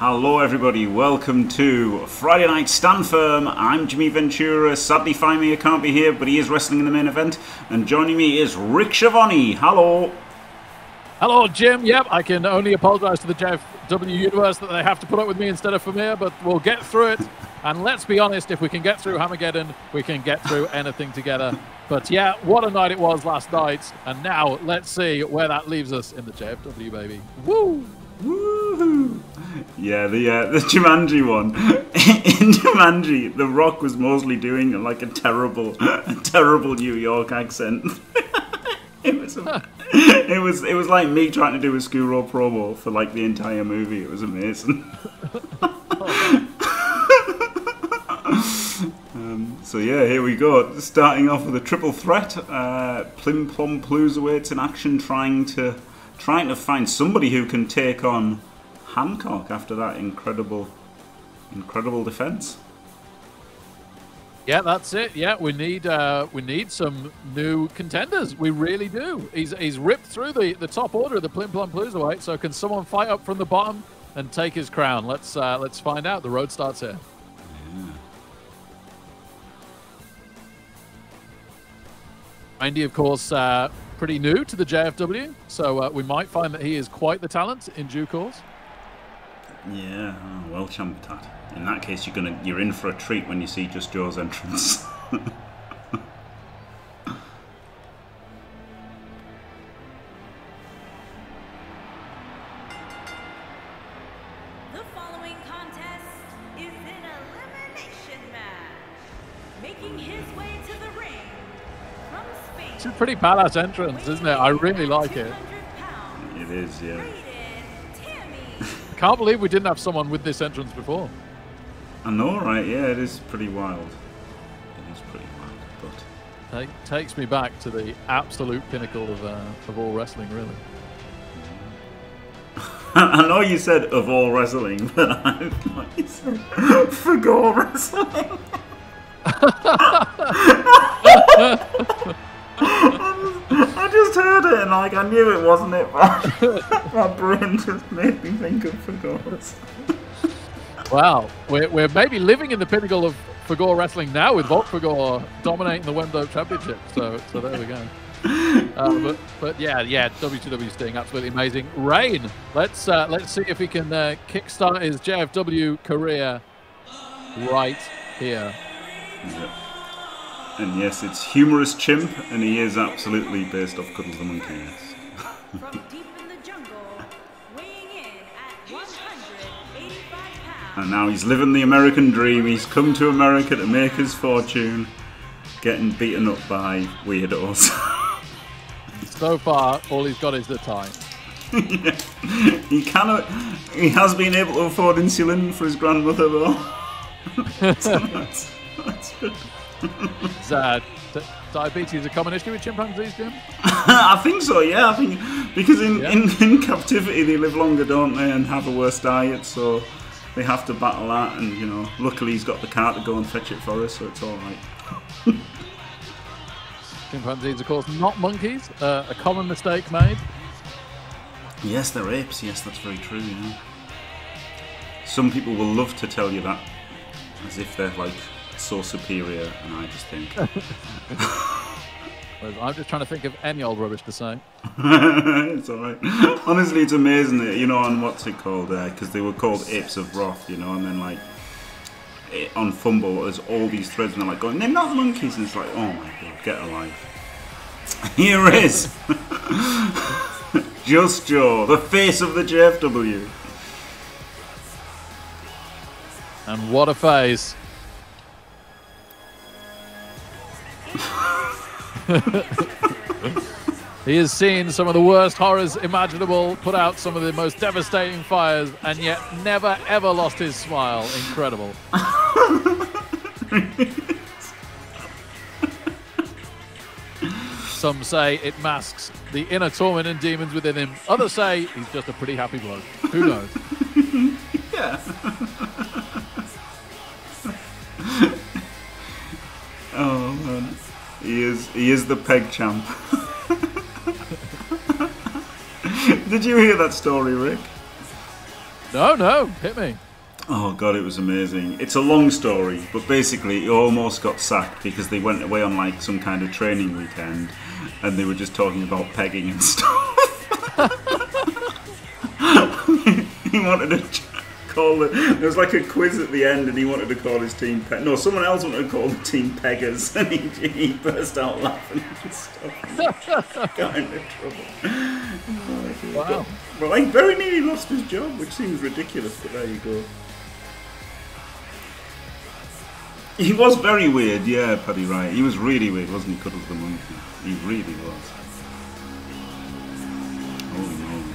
Hello, everybody. Welcome to Friday Night Stand Firm. I'm Jimmy Ventura. Sadly, Faimir can't be here, but he is wrestling in the main event. And joining me is Rick Schiavone. Hello. Hello, Jim. Yep, I can only apologise to the JFW universe that they have to put up with me instead of Famir, but we'll get through it. And let's be honest, if we can get through Hamageddon, we can get through anything together. But yeah, what a night it was last night. And now let's see where that leaves us in the JFW, baby. Woo! Woohoo! Yeah, the uh, the Jumanji one. In Jumanji, The Rock was mostly doing like a terrible, a terrible New York accent. it was, a, it was, it was like me trying to do a school roll promo for like the entire movie. It was amazing. um, so yeah, here we go. Starting off with a triple threat. Uh, Plim Plom Blues awaits in action, trying to trying to find somebody who can take on Hancock after that incredible, incredible defense. Yeah, that's it. Yeah, we need uh, we need some new contenders. We really do. He's he's ripped through the, the top order of the Plim Plum Cruiserweight. So can someone fight up from the bottom and take his crown? Let's uh, let's find out. The road starts here. Yeah. Andy, of course, uh, pretty new to the JFW, so uh, we might find that he is quite the talent in due course. Yeah, oh, well Champtat. In that case, you're gonna you're in for a treat when you see Just Joe's entrance. The following contest is an elimination match. Making his way to the ring from Spain. It's a pretty badass entrance, isn't it? I really like it. it is, yeah. Can't believe we didn't have someone with this entrance before. I know, right? Yeah, it is pretty wild. It is pretty wild, but Take, takes me back to the absolute pinnacle of uh, of all wrestling, really. I know you said of all wrestling, but I thought you said for wrestling. I just heard it and like I knew it wasn't it, but my brain just made me think of Fagor wrestling. Wow, we're, we're maybe living in the pinnacle of Fagor wrestling now with Volk Fagor dominating the Wemdo Championship. So, so there we go. Uh, but, but yeah, yeah, WCW Sting, absolutely amazing. Rain, let's uh, let's see if he can uh, kickstart his JFW career right here. And yes, it's humorous chimp, and he is absolutely based off Cuddles the Monkey. Yes. From deep in the jungle, in at And now he's living the American dream. He's come to America to make his fortune, getting beaten up by weirdos. So far, all he's got is the time. he cannot. He has been able to afford insulin for his grandmother, though. so that's, that's good. Is uh, diabetes a common issue with chimpanzees, Jim? I think so. Yeah, I think because in, Yeah. in, in captivity they live longer, don't they, and have a worse diet, so they have to battle that. And you know, luckily he's got the car to go and fetch it for us, so it's all right. Chimpanzees, of course, not monkeys. Uh, a common mistake made. Yes, they're apes. Yes, that's very true. Yeah. Some people will love to tell you that as if they're like so superior, and I just think I'm just trying to think of any old rubbish to say. it's all right. Honestly, it's amazing that you know on what's it called uh, because they were called apes of wrath, you know, and then like it, on Fumble, there's all these threads, and they're like going, they're not monkeys, and it's like, oh my god, get a life. Here is Just Joe, the face of the JFW. And what a face. he has seen some of the worst horrors imaginable, put out some of the most devastating fires, and yet never ever lost his smile. Incredible. Some say it masks the inner torment and demons within him. Others say he's just a pretty happy bloke. Who knows? Yeah. Oh man, he is he is the peg champ. Did you hear that story, Rick? No, no, hit me. Oh god, it was amazing. It's a long story, but basically he almost got sacked because they went away on like some kind of training weekend and they were just talking about pegging and stuff. he wanted ch- call it. There was like a quiz at the end, and he wanted to call his team. Pe- no, someone else wanted to call the team peggers, and he, he burst out laughing and stuff. Got into trouble. Wow. Oh, but like, very nearly lost his job, which seems ridiculous. But there you go. He was very weird, yeah, Paddy Wright. He was really weird, wasn't he? Cuddles the monkey. He really was. Oh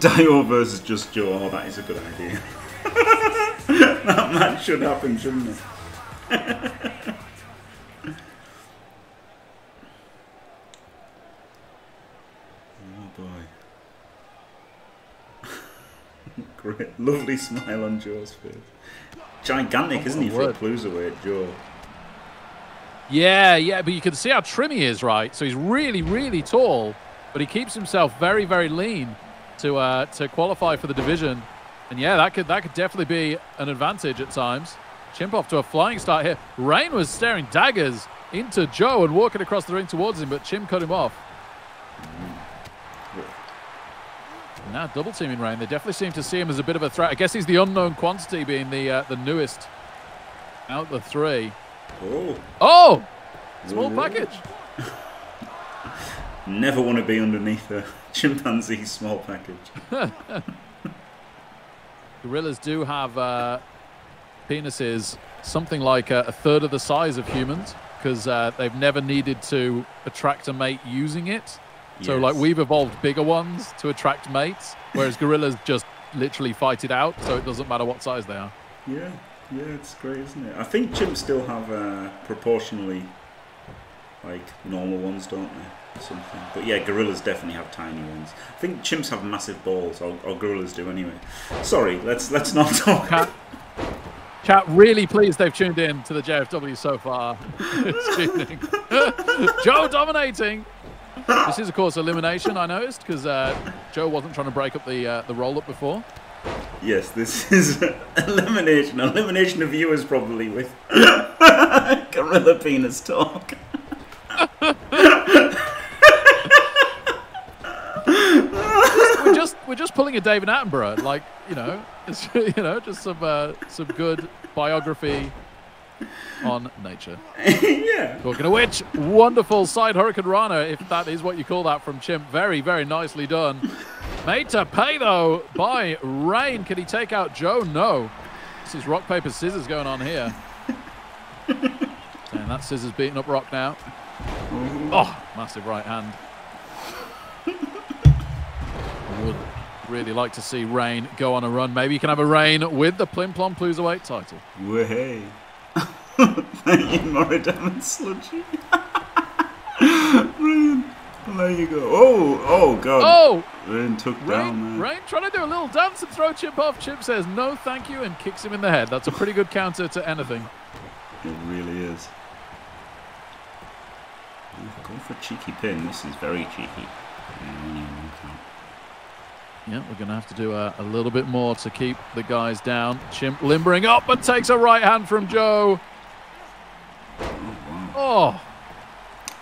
no. Dio versus Just Joe. Oh, that is a good idea. that match should happen, shouldn't it? oh boy. Great. Lovely smile on Joe's face. Gigantic, isn't he, for a word. Cruiserweight, Joe? Yeah, yeah, but you can see how trim he is, right? So he's really, really tall, but he keeps himself very, very lean to uh, to qualify for the division. And yeah, that could that could definitely be an advantage at times. Chimp off to a flying start here. Rain was staring daggers into Joe and walking across the ring towards him, but Chim cut him off. And now double teaming Rain. They definitely seem to see him as a bit of a threat. I guess he's the unknown quantity, being the uh, the newest out the three. Oh. Oh, small Ooh. package. Never want to be underneath a chimpanzee small package. Gorillas do have uh, penises something like a, a third of the size of humans because uh, they've never needed to attract a mate using it. So, like, we've evolved bigger ones to attract mates, whereas gorillas just literally fight it out, so it doesn't matter what size they are. Yeah, yeah, it's great, isn't it? I think chimps still have uh, proportionally like normal ones, don't they? Something. But yeah, gorillas definitely have tiny ones. I think chimps have massive balls, or, or gorillas do anyway. Sorry, let's let's not talk. Cat, Chat really pleased they've tuned in to the JFW so far this evening. Joe dominating. This is, of course, elimination. I noticed because uh, Joe wasn't trying to break up the uh, the roll up before. Yes, this is elimination. Elimination of viewers probably with gorilla penis talk. We're just pulling a David Attenborough, like you know, it's, you know, just some uh, some good biography on nature. yeah. Talking of which, wonderful side hurricanrana, if that is what you call that from Chimp. Very, very nicely done. Made to pay, though, by Rain. Can he take out Joe? No. This is rock, paper, scissors going on here. and that scissors beating up Rock now. Oh, massive right hand. Really like to see Rain go on a run. Maybe you can have a Rain with the Plim Plom Cruiserweight title. Way. Thank you, Moradam and Sludgy. Well, there you go. Oh, oh, God. Oh! Rain took down Rain, there. Rain trying to do a little dance and throw Chip off. Chip says no thank you and kicks him in the head. That's a pretty good counter to anything. It really is. Go for cheeky pin. This is very cheeky. Yeah, only a one count. Yeah, we're going to have to do a, a little bit more to keep the guys down. Chimp limbering up and takes a right hand from Joe. Oh.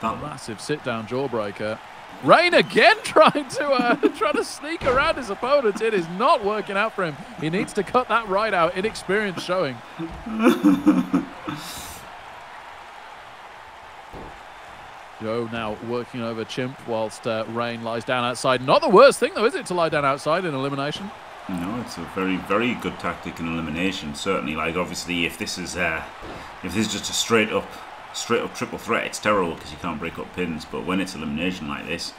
That massive sit down jawbreaker. Rain again trying to uh, trying to sneak around his opponent. It is not working out for him. He needs to cut that right out. Inexperience showing. Joe now working over Chimp whilst uh, Rain lies down outside. Not the worst thing though, is it, to lie down outside in elimination? No, it's a very, very good tactic in elimination. Certainly, like obviously, if this is uh, if this is just a straight up, straight up triple threat, it's terrible because you can't break up pins. But when it's elimination like this,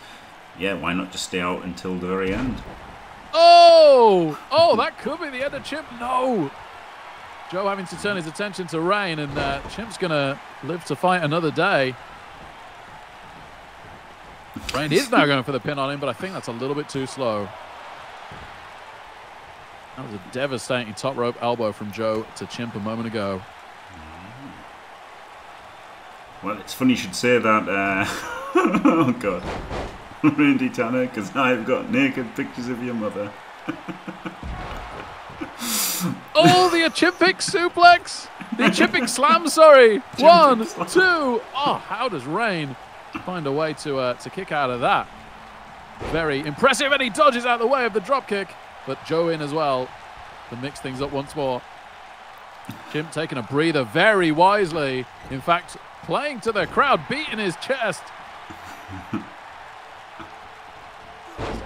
yeah, why not just stay out until the very end? Oh! Oh, that could be the end of Chimp. No! Joe having to turn his attention to Rain, and uh, Chimp's going to live to fight another day. Rain is now going for the pin on him, but I think that's a little bit too slow. That was a devastating top rope elbow from Joe to Chimp a moment ago. Well, it's funny you should say that. Uh, oh God, Randy Tanner, because I've got naked pictures of your mother. Oh, the Achimpic suplex. The Achimpic slam, sorry. One, slam. two. Oh, how does Rain find a way to uh, to kick out of that? Very impressive, and he dodges out the way of the drop kick. But Joe in as well to mix things up once more. Chimp taking a breather very wisely. In fact, playing to the crowd, beating his chest.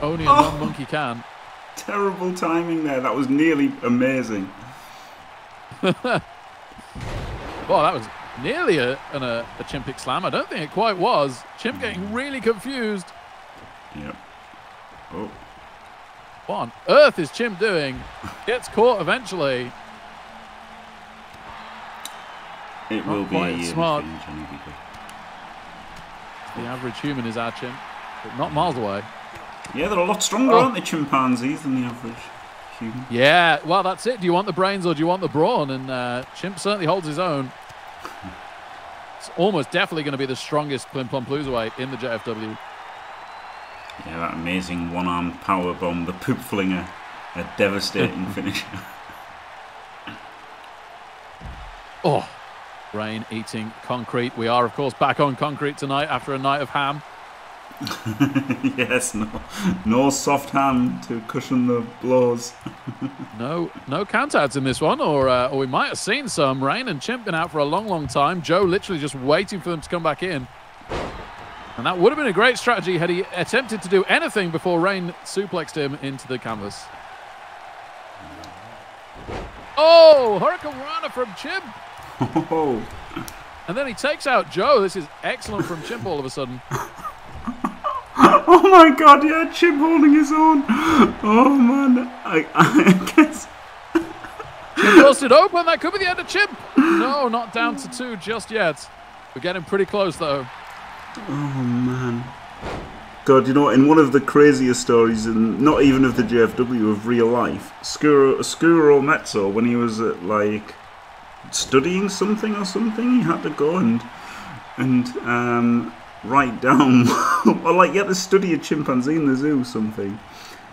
Only a Oh. non-monkey can. Terrible timing there. That was nearly amazing. Well, that was nearly a, an, a, a Chimpic slam. I don't think it quite was. Chimp getting really confused. Yep. Oh, What on earth is Chimp doing? Gets caught eventually. it Not will be a quite yearly smart. change, and it'll be good. The average human is our Chimp, but not miles away. Yeah, they're a lot stronger, Oh. aren't they, chimpanzees, than the average human? Yeah, well, that's it. Do you want the brains or do you want the brawn? And uh, Chimp certainly holds his own. It's almost definitely going to be the strongest Plim Plum Ploozerweight in the JFW. Yeah, that amazing one-armed power bomb, the poop flinger, a devastating finisher. Oh, rain eating concrete. We are, of course, back on concrete tonight after a night of ham. yes, no, no soft hand to cushion the blows. No, no countouts in this one, or uh, or we might have seen some. Rain and Chimp been out for a long, long time. Joe literally just waiting for them to come back in, and that would have been a great strategy had he attempted to do anything before Rain suplexed him into the canvas. Oh, hurricanrana from Chimp, Oh, and then he takes out Joe. This is excellent from Chimp all of a sudden. oh my God! Yeah, Chip holding his own. Oh man, I, I guess. Chimp busted open. That could be the end of Chip. No, not down to two just yet. We're getting pretty close though. Oh man. God, you know, in one of the craziest stories, in not even of the JFW, of real life, Skuro, Skuro Mezzo, when he was at, like studying something or something, he had to go and and um, write down, well, like he had to study a chimpanzee in the zoo, or something,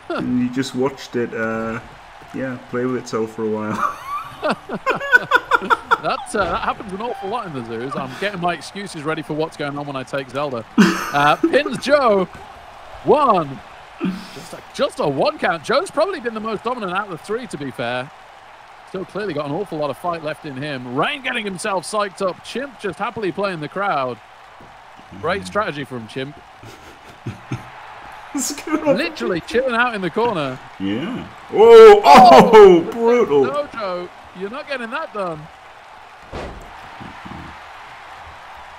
and he just watched it, uh, yeah, play with itself for a while. That, uh, that happens an awful lot in the zoos. I'm getting my excuses ready for what's going on when I take Zelda. Uh, pins Joe. One. Just a, just a one count. Joe's probably been the most dominant out of the three, to be fair. Still clearly got an awful lot of fight left in him. Rain getting himself psyched up. Chimp just happily playing the crowd. Great strategy from Chimp. Literally chilling out in the corner. Yeah. Oh, oh, oh! brutal. No, Joe, you're not getting that done.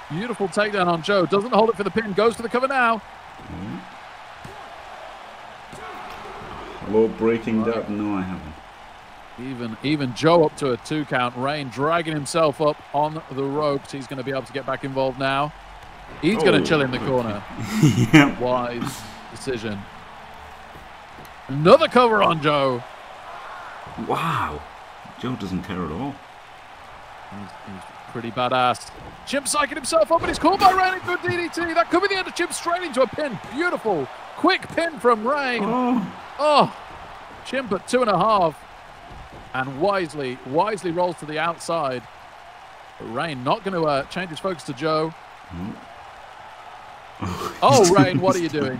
Beautiful takedown on Joe. Doesn't hold it for the pin. Goes to the cover now. Hello, Breaking Dad. No, I haven't. Even even Joe up to a two count. Rain dragging himself up on the ropes. He's going to be able to get back involved now. He's going Oh. to chill in the corner. yeah. Wise decision. Another cover on Joe. Wow. Joe doesn't care at all. He's, he's pretty badass. Chimp psyching himself up, and he's caught by Rain for DDT. That could be the end of Chimp straight into a pin. Beautiful. Quick pin from Rain. Oh, Oh, Chimp at two and a half. And wisely, wisely rolls to the outside. But Rain not going to uh, change his focus to Joe. Oh, Rain, what are you doing?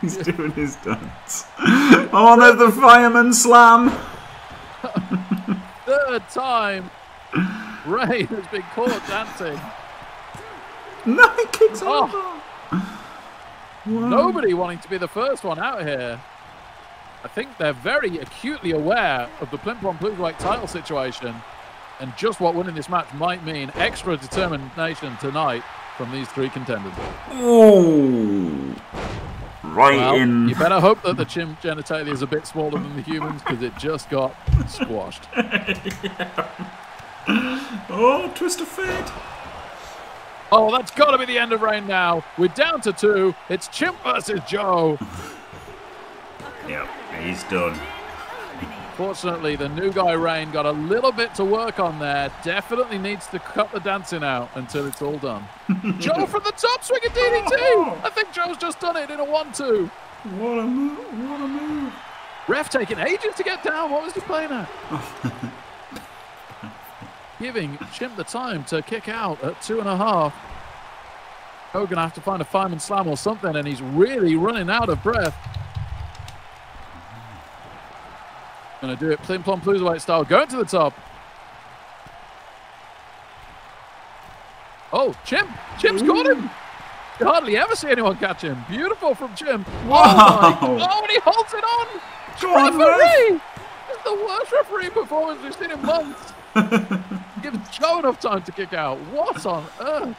he's doing his dance. Oh, there's the fireman slam. Third time, Rain has been caught dancing. No, he kicks Oh. Wow. Nobody wanting to be the first one out here. I think they're very acutely aware of the Plim Plom Bluesweight title situation and just what winning this match might mean. Extra determination tonight from these three contenders. Ooh. Right Well, in. you better hope that the chimp genitalia is a bit smaller than the humans because it just got squashed. Oh, twist of fate. Oh, that's got to be the end of Rain now. We're down to two. It's Chimp versus Joe. Yep, he's done. Fortunately, the new guy Rain got a little bit to work on there. Definitely needs to cut the dancing out until it's all done. Joe from the top swing a DDT. Oh! I think Joe's just done it in a one-two. What a move! What a move! Ref taking ages to get down. What was he playing at? Giving Chimp the time to kick out at two and a half. Gonna have to find a fireman slam or something, and he's really running out of breath. Gonna do it Plim Plom Cruiserweight style, going to the top. Oh, Chimp! Chimp's caught him! You hardly ever see anyone catch him. Beautiful from Chimp. Oh, Wow. my, oh and he holds it on! Go referee! This is the worst referee performance we've seen in months. Gives Joe enough time to kick out. What on earth?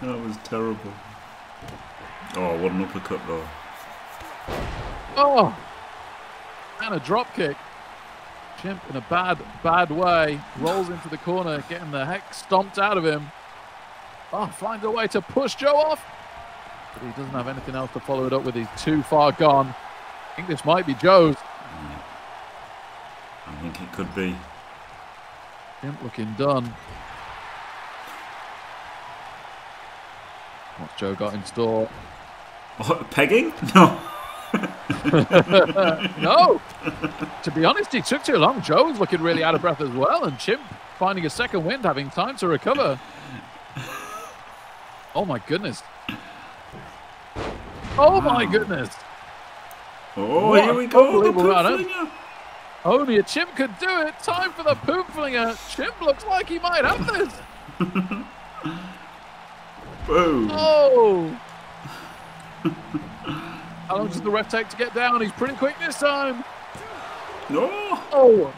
That was terrible. Oh, what an uppercut though. Oh! And a drop kick. Chimp in a bad, bad way. Rolls into the corner, getting the heck stomped out of him. Oh, finds a way to push Joe off. But he doesn't have anything else to follow it up with. He's too far gone. I think this might be Joe's. I think it could be. Chimp looking done. What's Joe got in store? What, pegging? No. No! to be honest, he took too long. Joe was looking really out of breath as well, and Chimp finding a second wind, having time to recover. Oh my goodness. Oh my goodness. Oh, What here we go. The poop. Only a Chimp could do it. Time for the poop flinger. Chimp looks like he might have this. Boom. Oh! How long does the ref take to get down? He's pretty quick this time. No. Oh,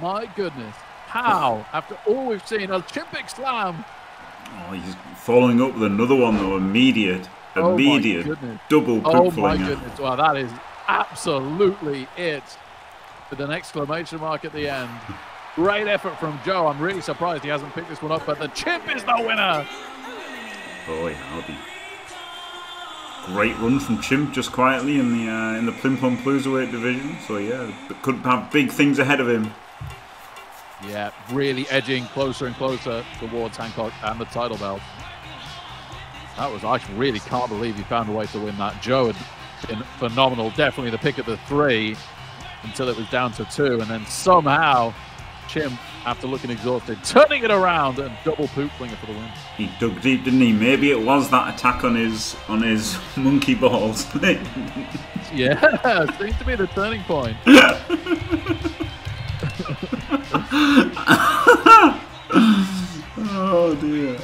my goodness. How, after all we've seen, a Chimpic slam. Oh, he's following up with another one though. Immediate. Oh Immediate. goodness. Double Oh my goodness. Well, that is absolutely it. With an exclamation mark at the end. Great effort from Joe. I'm really surprised he hasn't picked this one up, but the chimp is the winner. Boy, howdy. Great run from Chimp just quietly in the uh, in the Plim Plum Cruiserweight division. So yeah, could have big things ahead of him. Yeah, really edging closer and closer towards Hancock and the title belt. That was, I really can't believe he found a way to win that. Joe had been phenomenal, definitely the pick of the three until it was down to two. And then somehow, Chimp, after looking exhausted, turning it around and double poop flinger for the win. He dug deep, didn't he? Maybe it was that attack on his on his monkey balls. Yeah, seems to be the turning point. oh dear.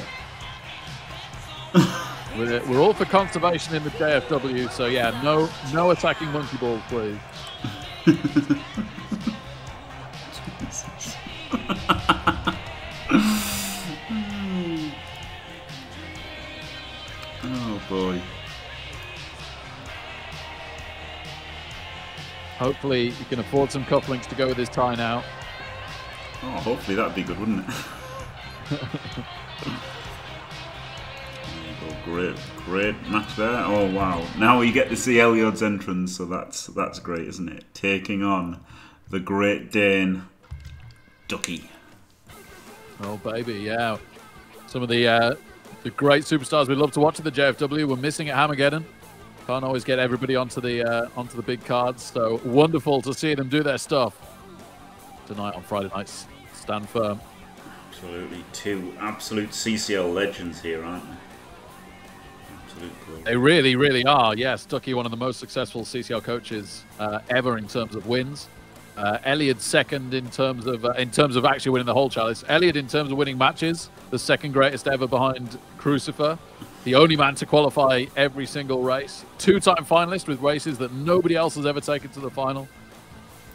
We're, we're all for conservation in the JFW, so yeah, no no attacking monkey balls, please. Hopefully, he can afford some cufflinks to go with his tie now. Oh, hopefully that'd be good, wouldn't it? There you go. Great, great match there. Oh wow! Now we get to see Elliot's entrance, so that's that's great, isn't it? Taking on the Great Dane, Ducky. Oh baby, yeah. Some of the uh, the great superstars we love to watch at the JFW were missing at Hamageddon. Can't always get everybody onto the uh, onto the big cards, so wonderful to see them do their stuff tonight on Friday nights. Stand firm. Absolutely, two absolute CCL legends here, aren't they? Absolute great. They really, really are. Yes, Ducky, one of the most successful CCL coaches uh, ever in terms of wins. Uh, Elliot second in terms of uh, in terms of actually winning the whole chalice. Elliot in terms of winning matches, the second greatest ever behind Crucifer. The only man to qualify every single race. Two-time finalist with races that nobody else has ever taken to the final.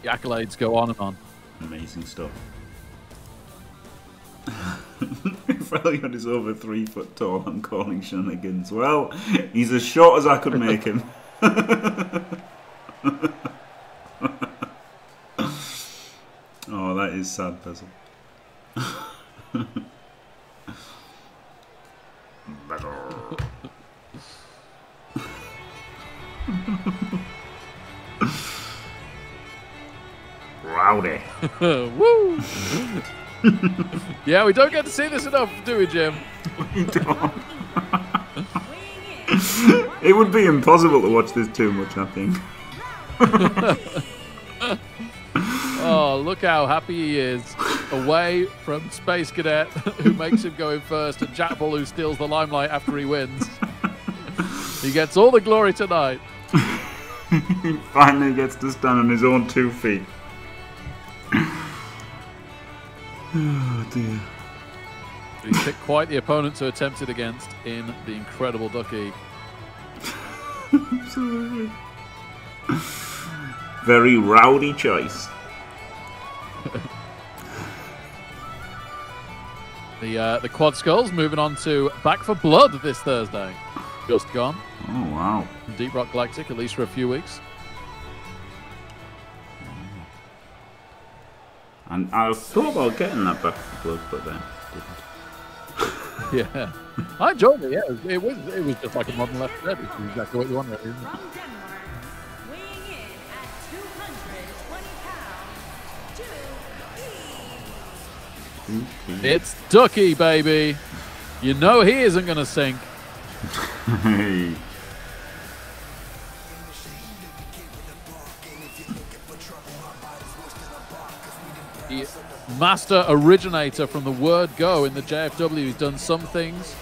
The accolades go on and on. Amazing stuff. if Elliot is over three foot tall, I'm calling shenanigans. Well, he's as short as I could make him. oh, that is sad, Bezel. Bezel. Rowdy. Woo! yeah, we don't get to see this enough, do we, Jim? We don't. It would be impossible to watch this too much, I think. Oh, look how happy he is. Away from Space Cadet, who makes him go in first, and Jack Bull, who steals the limelight after he wins. he gets all the glory tonight. he finally gets to stand on his own two feet. oh dear. He picked quite the opponent to attempt it against in the incredible Ducky. Absolutely. Very rowdy choice. The uh, the Quad Skulls moving on to Back 4 Blood this Thursday. Just gone. Oh wow. Deep Rock Galactic, at least for a few weeks. And I thought about getting that back 4 blood, but then didn't. Yeah. I enjoyed it, yeah. It was, it was, just like a modern left dead, exactly what you want, Mm-hmm. It's Ducky, baby. You know he isn't going to sink. The master originator from the word go in the JFW. He's done some things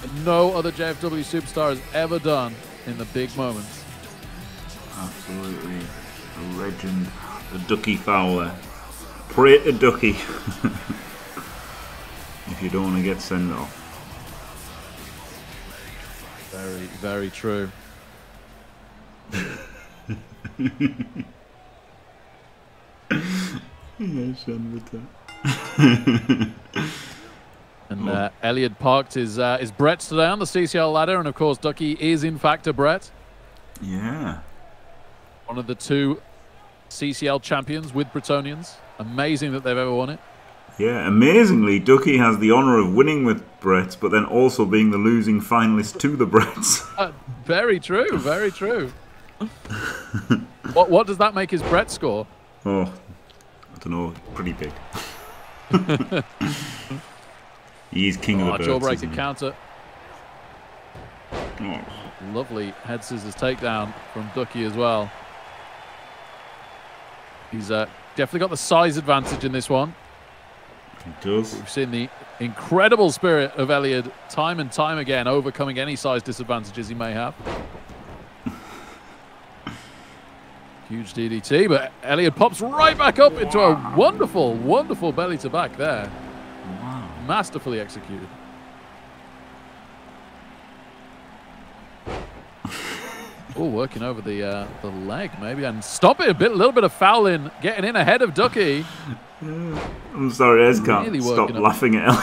that no other JFW superstar has ever done in the big moments. Absolutely. A legend. The Ducky Fowler. Pray to Ducky. You don't want to get sent off. Very, very true. Yes, with that. And uh, Elliot parked his uh, his Brett today on the CCL ladder, and of course Ducky is in fact a Brett, Yeah. one of the two CCL champions with Bretonnians. Amazing that they've ever won it. Yeah, amazingly, Ducky has the honour of winning with Brett, but then also being the losing finalist to the Bretts. Uh, very true, very true. what what does that make his Brett score? Oh, I don't know, pretty big. He's king Oh, of the birds. jawbreaker counter. Oh, Lovely head scissors takedown from Ducky as well. He's uh, definitely got the size advantage in this one. He does. We've seen the incredible spirit of Elliot time and time again, overcoming any size disadvantages he may have. Huge DDT, but Elliot pops right back up into a wonderful, wonderful belly to back there. Wow. Masterfully executed. Oh, working over the uh, the leg maybe, and stop it a bit, a little bit of fouling, getting in ahead of Ducky. I'm sorry, Ez can't Really stop up. laughing at Elliot.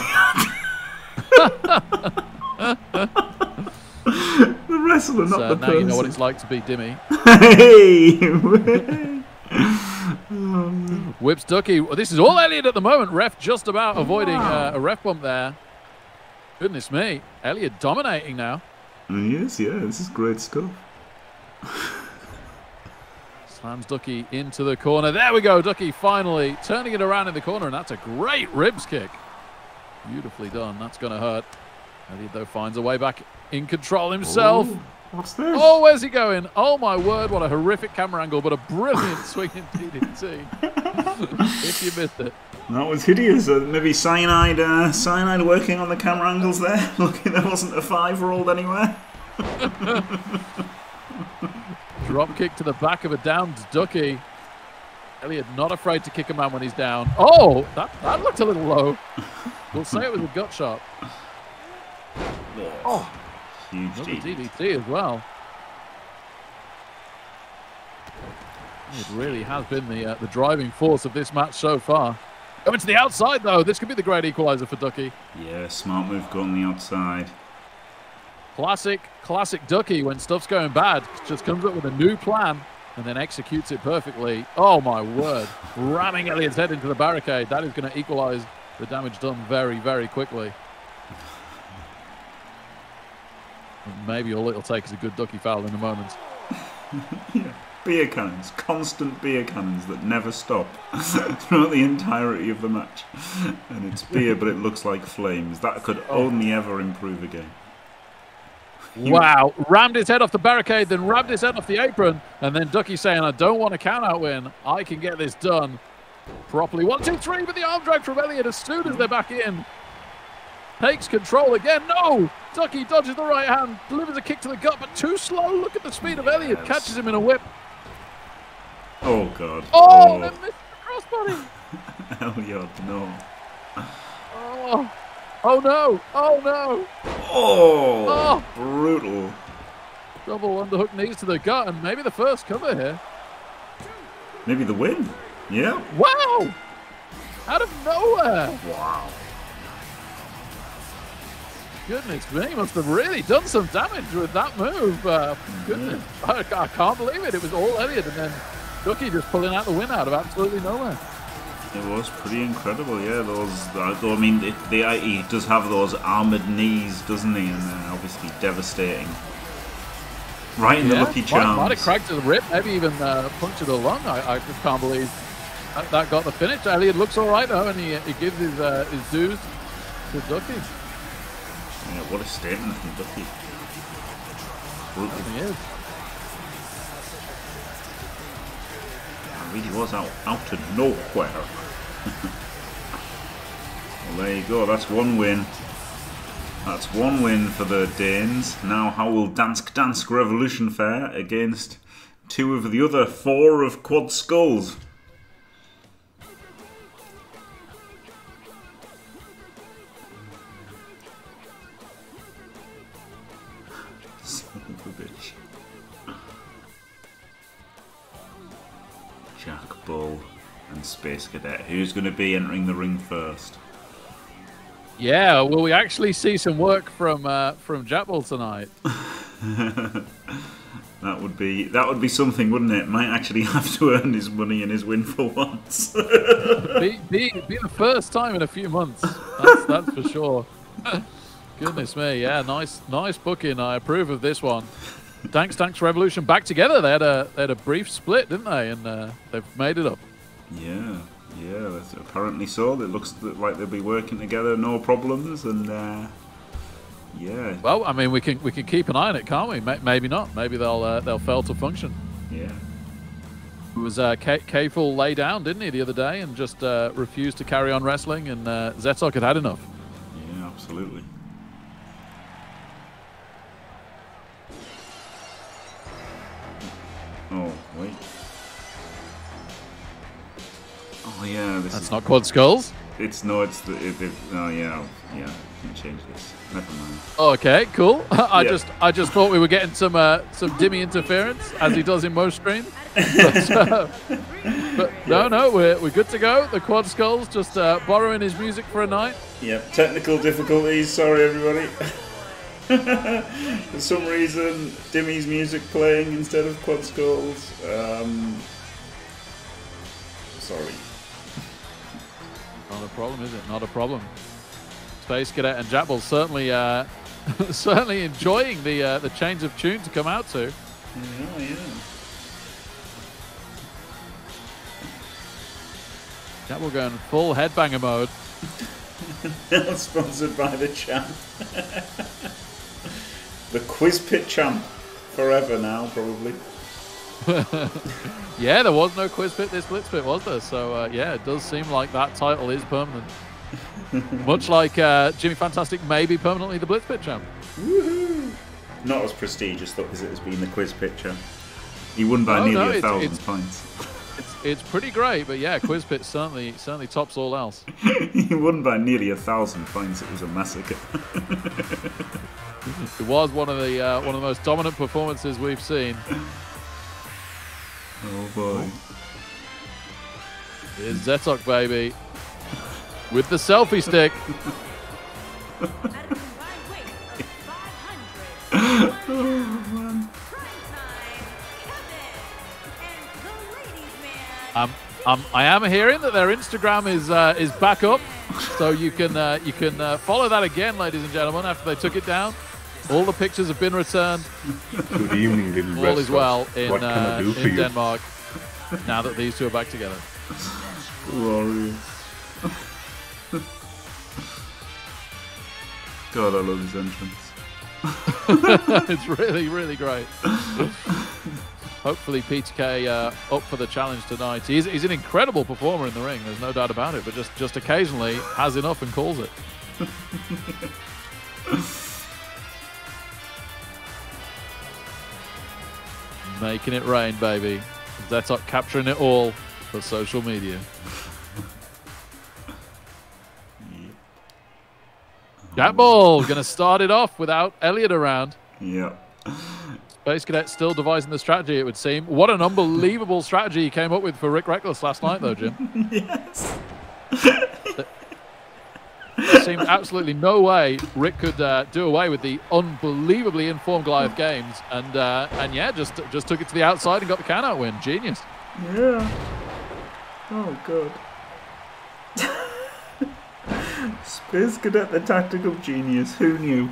the wrestler, not So the now person. you know what it's like to be Dimmy. hey! Whips Ducky. This is all Elliot at the moment. Ref just about avoiding uh, a ref bump there. Goodness me. Elliot dominating now. yes, yeah, this is great stuff. Slams Ducky into the corner. There we go. Ducky finally turning it around in the corner, and that's a great ribs kick. Beautifully done. That's going to hurt. Elliot, though, finds a way back in control himself. Ooh, what's this? Oh, where's he going? Oh, my word. What a horrific camera angle, but a brilliant swinging DDT. if you missed it. That was hideous. Uh, maybe cyanide, uh, cyanide working on the camera angles there. Looking, there wasn't a five rolled anywhere. Drop kick to the back of a downed Ducky. Elliot not afraid to kick a man when he's down. Oh, that, that looked a little low. We'll say it was a gut shot. Oh, huge Another DDT. DDT as well. It really has been the uh, the driving force of this match so far. Coming to the outside though, this could be the great equalizer for Ducky. Yeah, smart move going the outside. Classic, classic Ducky when stuff's going bad, just comes up with a new plan and then executes it perfectly. Oh my word. Ramming Elliot's head into the barricade. That is going to equalize the damage done very, very quickly. And maybe all it'll take is a good Ducky foul in a moment. Beer cannons, constant beer cannons that never stop throughout the entirety of the match. And it's beer, but it looks like flames. That could oh. only ever improve again. Wow, rammed his head off the barricade, then rammed his head off the apron, and then Ducky saying, I don't want a count out win. I can get this done properly. One, two, three with the arm drag from Elliot as soon as they're back in. Takes control again. No! Ducky dodges the right hand, delivers a kick to the gut, but too slow. Look at the speed of Elliot. Yes. Catches him in a whip. Oh god. Oh, oh. they missed the crossbody. Elliot, no. Oh, oh no. Oh no. Oh, Oh. brutal. Double underhook knees to the gut, and maybe the first cover here. Maybe the win. Yeah. Wow! Out of nowhere! Wow. Goodness me, must have really done some damage with that move. Uh, goodness, I, I can't believe it. It was all Elliot, and then Ducky just pulling out the win out of absolutely nowhere. It was pretty incredible, yeah. Those, uh, I mean, it, the, he does have those armored knees, doesn't he? And uh, obviously devastating. Right in the lucky might, might have cracked to the rib, maybe even uh, punctured a lung. I, I just can't believe that, that got the finish. Elliot looks all right though, and he, he gives his uh, his dues to Ducky. Yeah, what a statement from Ducky. Brutal. He is. It really was out, out of nowhere. well, there you go. That's one win. That's one win for the Danes. Now, how will Dansk Dansk Revolution fare against two of the other four of Quad Skulls? Space Cadet. Who's going to be entering the ring first? Yeah, will we actually see some work from uh, from Japball tonight? That would be that would be something, wouldn't it? Might actually have to earn his money and his win for once. be, be, be the first time in a few months. That's, that's for sure. Goodness me, yeah, nice nice booking. I approve of this one. Thanks, thanks, Revolution back together. They had a they had a brief split, didn't they? And uh, they've made it up. Yeah, yeah. That's apparently so. It looks like they'll be working together, no problems, and uh, yeah, Well, I mean, we can we can keep an eye on it, can't we? May- Maybe not. Maybe they'll uh, they'll fail to function. yeah. It was uh, K- K-Full lay down, didn't he, the other day, and just uh, refused to carry on wrestling, and uh, Zetok had had enough. Yeah, absolutely. Oh wait. Oh yeah, this That's is not Quad Skulls. It's no, it's the. It, it, oh yeah, yeah. I can change this. Never mind. Okay, cool. I Yeah. just I just thought we were getting some uh, some Dimmy interference as he does in most streams. But, uh, but no, no, we're, we're good to go. The Quad Skulls just uh, borrowing his music for a night. Yep, technical difficulties. Sorry, everybody. For some reason, Dimmy's music playing instead of Quad Skulls. Um, sorry. Problem, is it? Not a problem. Space Cadet and Jabble certainly uh, certainly enjoying the uh, the change of tune to come out to. Yeah, yeah. Jabble going full headbanger mode. Now sponsored by the champ. the Quiz Pit champ. Forever now, probably. Yeah, there was no quiz pit this blitz pit, was there? So uh, yeah, it does seem like that title is permanent. Much like uh, Jimmy Fantastic may be permanently the blitz pit champ. Not as prestigious, though, as it has been the Quiz Pit champ. He won by Oh, nearly no, a it's- thousand it's- points. It's it's pretty great, but yeah, quiz pit certainly certainly tops all else. he won by nearly a thousand points. It was a massacre. It was one of the uh, one of the most dominant performances we've seen. Oh boy. Here's Zetok baby with the selfie stick. At a combined weight of 500. Oh man. Primetime, Kevin, and the ladies' man. Um, um, I am hearing that their Instagram is uh, is back up, so you can uh, you can uh, follow that again, ladies and gentlemen. After they took it down, all the pictures have been returned. Good evening, little All is well in What can uh, I do for in you? Denmark. Now that these two are back together. Glorious. God, I love his entrance. it's really, really great. Hopefully, PTK uh, up for the challenge tonight. He's, he's an incredible performer in the ring. There's no doubt about it. But just just occasionally has enough and calls it. Making it rain, baby. Zetok capturing it all for social media. Jack Ball gonna start it off without Elliot around. Yep. Space Cadet still devising the strategy, it would seem. What an unbelievable strategy he came up with for Rick Reckless last night, though, Jim. yes. There seemed absolutely no way Rick could uh, do away with the unbelievably informed Goliath games, and uh, and yeah, just just took it to the outside and got the can out win. Genius. Yeah. Oh god. Space Cadet, the tactical genius. Who knew?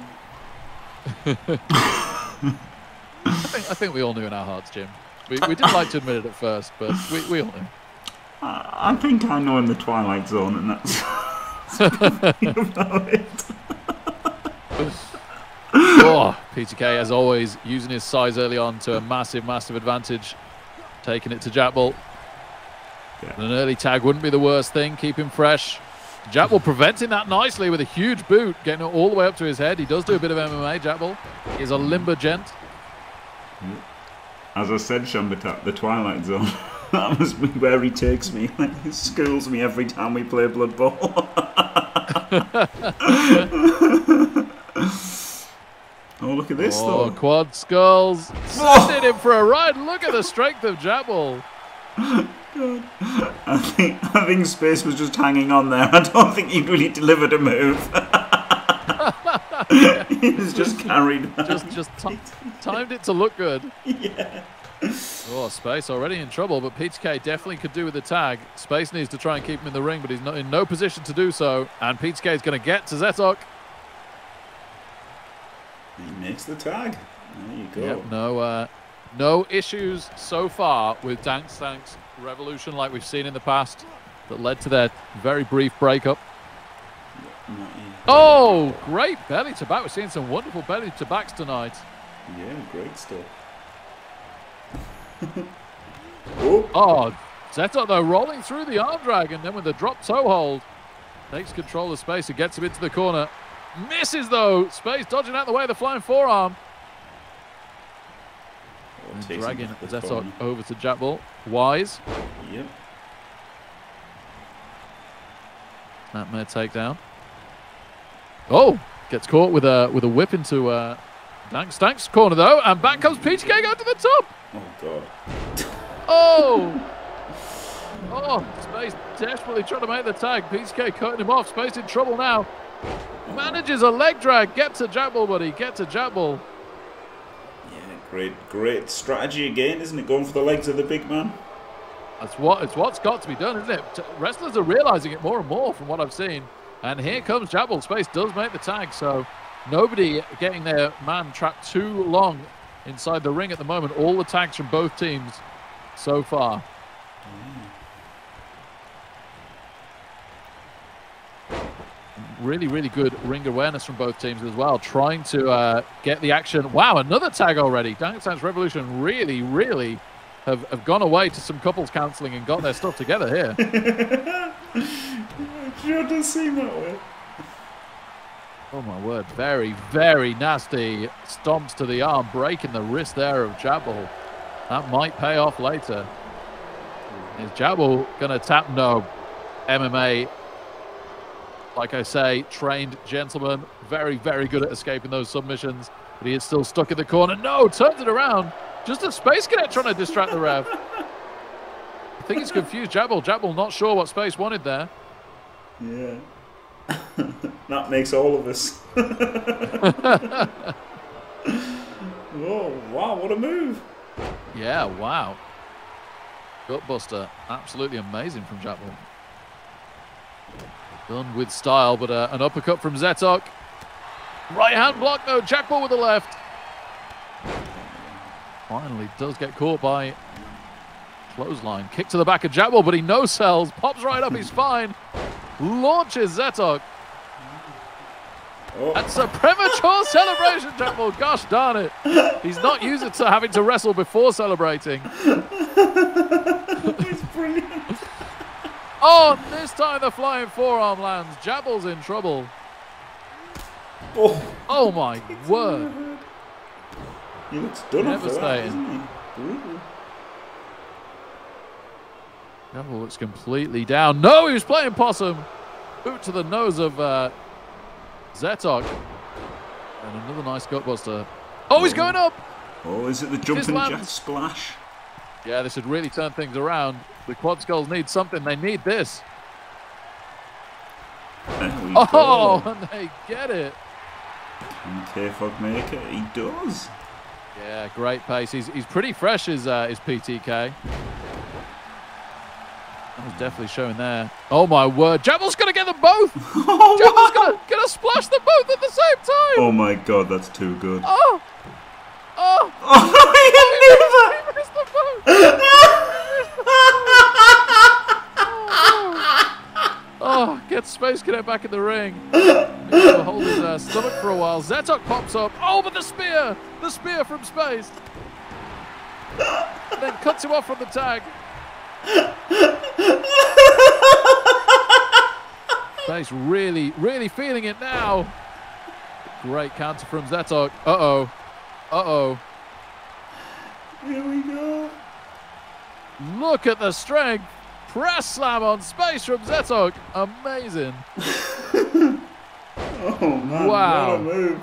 I think, I think we all knew in our hearts, Jim. We, we didn't like to admit it at first, but we, we all knew. I think I know in the Twilight Zone, and that's about it. Oh, PTK, as always, using his size early on to a massive, massive advantage. Taking it to Jackball. Yeah. An early tag wouldn't be the worst thing. Keep him fresh. Jackball preventing that nicely with a huge boot, getting it all the way up to his head. He does do a bit of MMA, Jackball. He's a limber gent. As I said, Shambatat, the Twilight Zone. that must be where he takes me. Like, he schools me every time we play Blood Bowl. oh, look at this, Oh, though. quad skulls. Sending him for a ride. Look at the strength of Jackball. I think, I think Space was just hanging on there. I don't think he really delivered a move. he was just carried. Just just ti- timed it to look good. Oh, Space already in trouble, but PTK definitely could do with the tag. Space needs to try and keep him in the ring, but he's not in no position to do so. And PTK is going to get to Zetok. He makes the tag. There you go. Yep, no, uh, no issues so far with Dank Stank's Revolution like we've seen in the past that led to their very brief breakup. Oh, great belly to back. We're seeing some wonderful belly to backs tonight. Yeah, great stuff. Oh, Zetok though rolling through the arm drag and then with the drop toe hold takes control of space and gets him into the corner. Misses though. Space dodging out the way of the flying forearm. oh And dragging Zetok over to Jackball. Wise. Yep. Nightmare takedown. Oh, gets caught with a with a whip into uh, Dank Stank's corner though, and back comes PTK going to the top. Oh god. Oh, oh, Space desperately trying to make the tag. PTK cutting him off. Space in trouble now. Oh. Manages a leg drag. Get to Jackball, buddy. Get to Jackball. Yeah, great, great strategy again, isn't it? Going for the legs of the big man. That's what it's what's got to be done, isn't it? Wrestlers are realizing it more and more from what I've seen. And here comes Jackball. Space does make the tag, so nobody getting their man trapped too long inside the ring at the moment. All the tags from both teams so far. Really, really good ring awareness from both teams as well, trying to uh, get the action. Wow, another tag already. Dance Revolution really, really have, have gone away to some couples counseling and got their stuff together here. Sure does seem that way. Oh my word, very, very nasty stomps to the arm, breaking the wrist there of Jabal. That might pay off later. Is Jabal gonna tap? No. MMA, like I say, trained gentleman, very, very good at escaping those submissions, but he is still stuck in the corner. No, turns it around. Just a space cadet trying to distract the ref. I think he's confused Jabal. Jabal not sure what space wanted there. Yeah. that makes all of us. oh, wow, what a move. Yeah, wow. Gutbuster, absolutely amazing from Jabal. Done with style, but uh, an uppercut from Zetok. Right hand block though, Jackball with the left. Finally does get caught by clothesline. Kick to the back of Jackball, but he no sells. Pops right up, he's fine. Launches Zetok. Oh, That's a premature celebration, Jackal. Gosh darn it. He's not used to having to wrestle before celebrating. brilliant. Oh, this time the flying forearm lands. Jabal's in trouble. Oh, Oh my word. he looks done up for that, Devastating. Doesn't he? Brutal. Jabal looks completely down. No, he was playing possum. Boot to the nose of uh, Zetok. And another nice gutbuster. Oh, he's going up. Oh, is it the jumping jet splash? Yeah, this would really turn things around. The Quad Skulls need something. They need this. Oh, go. and they get it. Can K-Fog make it? He does. Yeah, great pace. He's, he's pretty fresh, is, uh, is PTK. That was definitely showing there. Oh, my word. Jabal's going to get them both. Jabal's going to gonna splash them both at the same time. Oh my god, that's too good. Oh! Oh! Oh, He missed the boat! Oh, get Space Cadet back in the ring. He'll hold his uh, stomach for a while. Zetok pops up. Oh, but the spear! The spear from space. And then cuts him off from the tag. Space really, really feeling it now. Great counter from Zetok. Uh-oh. Uh-oh. Here we go. Look at the strength. Press slam on space from Zetok. Amazing. Oh man, Wow. what a move.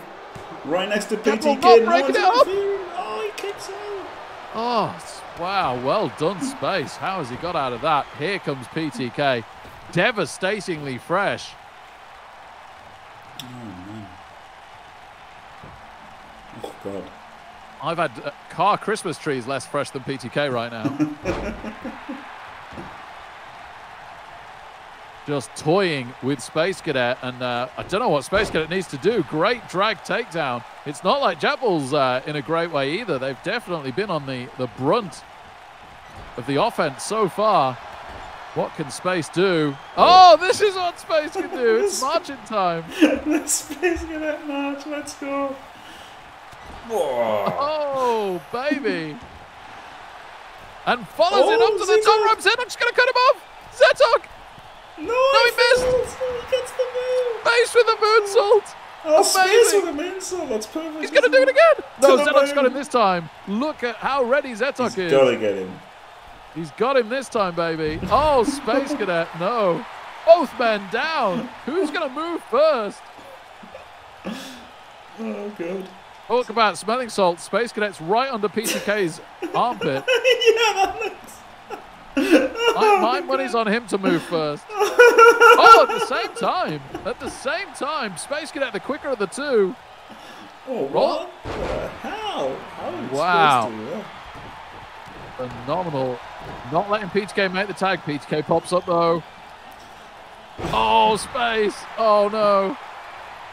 Right next to PTK. bump, no break it up. Oh, he kicks out. Oh, wow. Well done, Space. How has he got out of that? Here comes PTK. Devastatingly fresh. Oh man. Oh, god. I've had uh, car Christmas trees less fresh than PTK right now. Just toying with Space Cadet, and uh, I don't know what Space Cadet needs to do. Great drag takedown. It's not like Jabal's uh, in a great way either. They've definitely been on the, the brunt of the offense so far. What can Space do? Oh. oh, this is what Space can do. It's marching time. the Space Cadet march. let's go. Whoa. Oh, baby. And follows it Oh, up to oh, the top rope. Zetok's going to cut him off. Zetok, No, he missed. He gets the move. face with a moonsault. Oh, space with a moonsault. That's perfect. He's going to do it again. No, Zetok's got him this time. Look at how ready Zetok He's is. gotta get him. He's got him this time, baby. Oh, Space Cadet, no. Both men down. Who's going to move first? Oh, good. Talk about smelling salt. Space Cadet's right under PTK's armpit. yeah, that looks. My, oh, my money's on him to move first. Oh, at the same time, at the same time, Space Cadet, the quicker of the two. Oh, what the hell? How are Wow. supposed to do that? Phenomenal. Not letting PTK make the tag. PTK pops up though. Oh, Space. Oh no.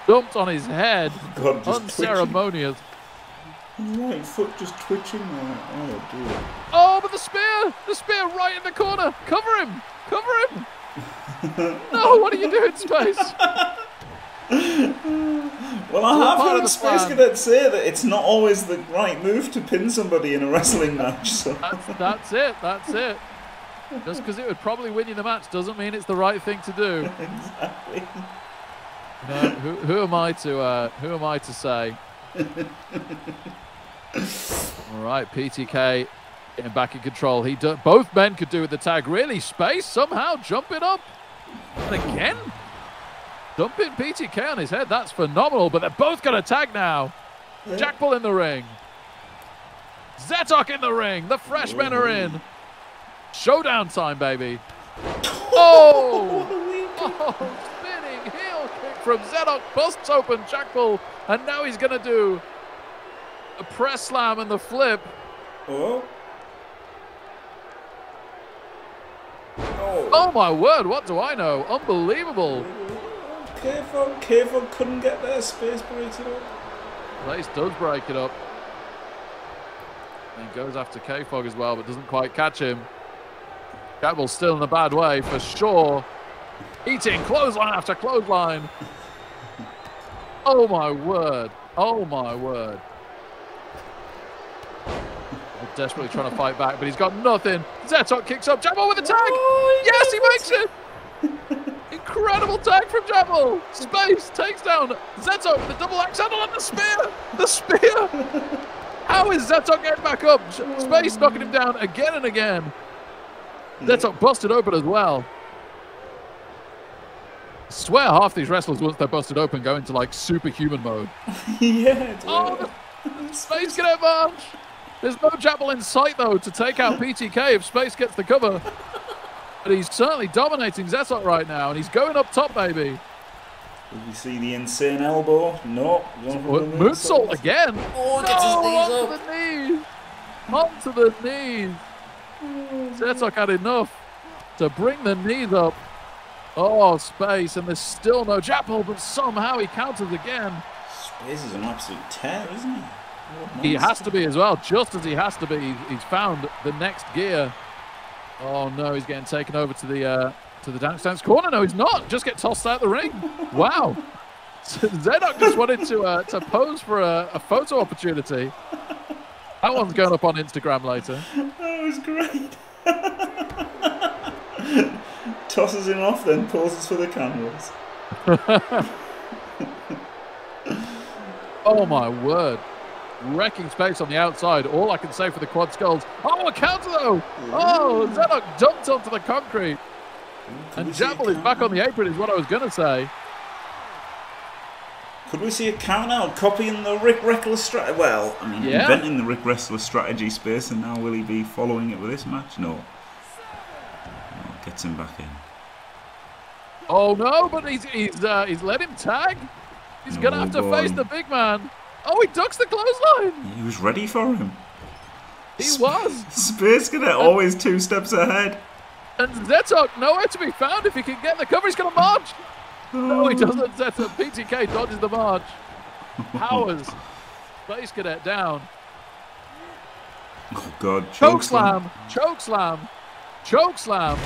Dumped on his head. God, Unceremonious. twitching. Right foot just twitching there. Oh, dear. Oh, but the spear! The spear right in the corner! Cover him! Cover him! no, what are you doing, Space? Well, I have heard Space plan. Cadet say that it's not always the right move to pin somebody in a wrestling match. So That's, that's it. That's it. Just because it would probably win you the match doesn't mean it's the right thing to do. exactly. No, who, who am I to uh, who am I to say? All right, PTK getting back in control. He do, both men could do with the tag. Really, space somehow jumping up and again dumping PTK on his head. That's phenomenal. But they're both got a tag now. Jackbull in the ring. Zetok in the ring. The freshmen are in. Showdown time, baby. Oh! Oh, spinning heel kick from Zetok busts open Jackbull, and now he's going to do a press slam and the flip. Oh. Oh. Oh my word, what do I know? Unbelievable. K-Fog, K-Fog couldn't get there. Space breaks it up. Place does break it up. And goes after K-Fog as well, but doesn't quite catch him. Jackbull's still in a bad way for sure. Eating clothesline after clothesline. Oh my word. Oh my word. Desperately trying to fight back, but he's got nothing. Zetok kicks up. Jabal with a tag. Oh, yes, he makes it. Incredible tag from Jabal. Space takes down Zeto with the double axe handle and the spear. The spear. How is Zeto getting back up? Space knocking him down again and again. Hmm. Zetok busted open as well. swear half these wrestlers, once they're busted open, go into like superhuman mode. yeah. Oh, the Space Cadet March! There's no Jabal in sight, though, to take out PTK if Space gets the cover. But he's certainly dominating Zetok right now, and he's going up top, baby. Did you see the insane elbow? No. Going for the moonsault again. Oh, gets his no, knees onto the knees. Onto the knees. Zetok had enough to bring the knees up. Oh, Space, and there's still no Jabal, but somehow he counters again. Space is an absolute tear, isn't he? He has to be as well, just as he has to be. He's- He's found the next gear. Oh no, he's getting taken over to the uh, to the dance dance corner. No, he's not. Just get tossed out the ring. Wow. Zetok just wanted to uh, to pose for a, a photo opportunity. That one's going up on Instagram later. That was great. Tosses him off, then pauses for the cameras. Oh my word. Wrecking space on the outside. All I can say for the quad skulls. Oh, a counter though. Oh, Zetok dumped onto the concrete. And we see a Jabal is back on the apron, is what I was going to say. Could we see a count out copying the Rick Reckless strategy? Well, I mean, Yeah. inventing the Rick Reckless strategy space, and now will he be following it with this match? No. no gets him back in. Oh no, but he's he's uh, he's let him tag. He's gonna Oh, have to boy. face the big man. Oh, he ducks the clothesline. He was ready for him. He was. Space Cadet always two steps ahead. And Zetok nowhere to be found. If he can get the cover, he's gonna march. No, he oh. doesn't. Zetok PTK dodges the march. Powers Space Cadet down. Oh God! Choke slam. Choke slam. Choke slam.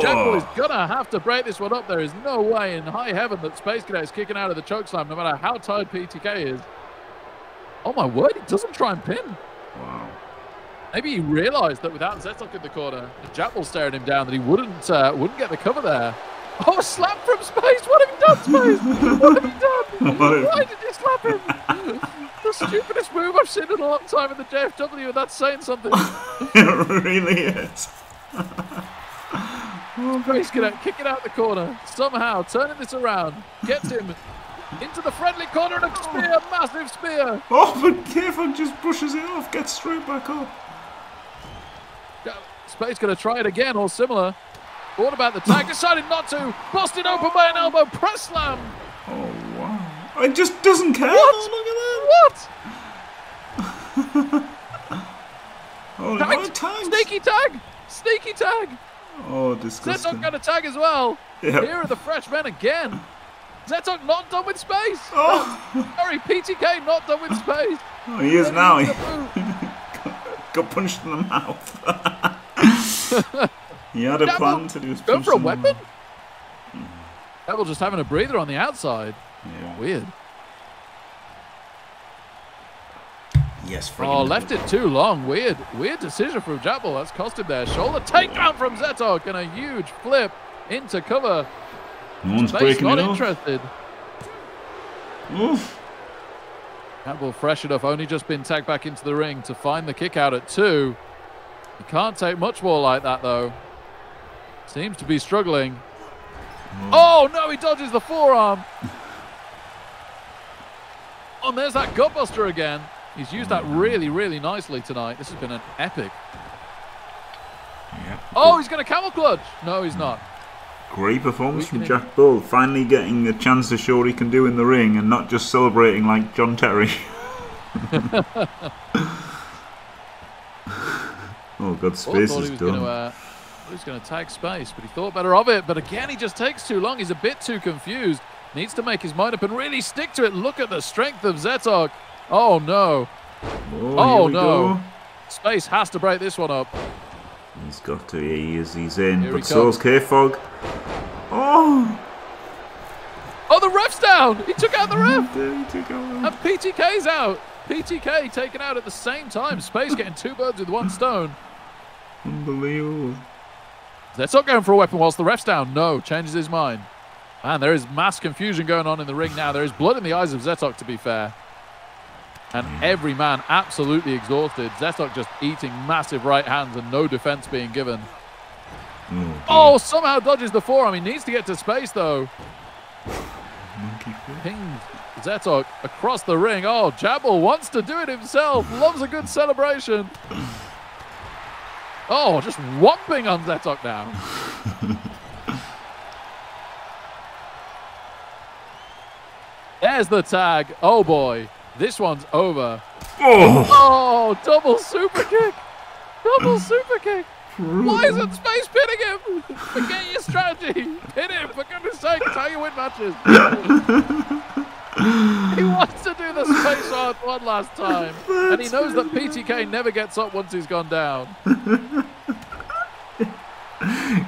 Jabal is Oh, gonna have to break this one up. There is no way in high heaven that Space Cadet is kicking out of the choke slam, no matter how tired PTK is. Oh my word, he doesn't try and pin. wow. Maybe he realised that without Zetok in the corner, Jabal staring him down, that he wouldn't uh, wouldn't get the cover there. Oh, slap from Space! What have you done, Space? What have you done? Why did you slap him? the stupidest move I've seen in a long time in the JFW, and that's saying something. it really is. Space Cadet kicking out Kick it out the corner, somehow turning this around, gets him into the friendly corner and a spear, massive spear. Oh, but Kefon just brushes it off, gets straight back up. Spade's gonna try it again or similar. What about the tag? Decided not to. Busted open by an elbow. Press slam. Oh wow! It just doesn't care. What? Oh, What? look at that! Oh, Tag. no. Sneaky tag. Sneaky tag. Oh, Zetok disgusting. got a tag as well. Yep. Here are the freshmen again. Zetok not done with space. Oh, Sorry, PTK not done with space. oh, he is now. He got punched in the mouth. he had a Jabal, plan to do his Go for a weapon. Devil hmm. just having a breather on the outside. Yeah. Weird. Yes. Oh, left it too long. Weird, weird decision from Jabal. That's cost him their shoulder takedown from Zetok and a huge flip into cover. No one's Space breaking not it interested. Oof. Campbell fresh enough, only just been tagged back into the ring to find the kick out at two. He can't take much more like that though. Seems to be struggling. Oh no, he dodges the forearm. oh, and there's that gutbuster again. He's used that mm. really, really nicely tonight. This has been an epic. Yeah. Oh, he's going to camel clutch. No, he's mm. not. Great performance from Jack Bull, finally getting the chance to show what he can do in the ring and not just celebrating like John Terry. oh God, space is done. going to uh, he was going to tag space, but he thought better of it. But again, he just takes too long. He's a bit too confused. Needs to make his mind up and really stick to it. Look at the strength of Zetok. Oh no, oh, Oh, no. go. space has to break this one up. He's got to. He is. He's in. Here he but so's K Fog. Oh, Oh, the ref's down. He took out the ref. Dude, to go on. And PTK's out. PTK taken out at the same time. Space getting two birds with one stone. Unbelievable. Zetok going for a weapon whilst the ref's down. No, changes his mind. Man, there is mass confusion going on in the ring now. There is blood in the eyes of Zetok, to be fair. And every man absolutely exhausted. Zetok just eating massive right hands and no defense being given. Oh, Oh, somehow dodges the forearm. He needs to get to space, though. monkey Zetok across the ring. Oh, Jabal wants to do it himself. Loves a good celebration. Oh, just whomping on Zetok now. There's the tag. Oh boy, this one's over. Oh, Oh, double super kick. Double super kick. Why isn't Space pinning him? Forget your strategy. Pin him, for goodness sake. It's how you win matches. he wants to do the Space Art one last time. and he knows that PTK never gets up once he's gone down.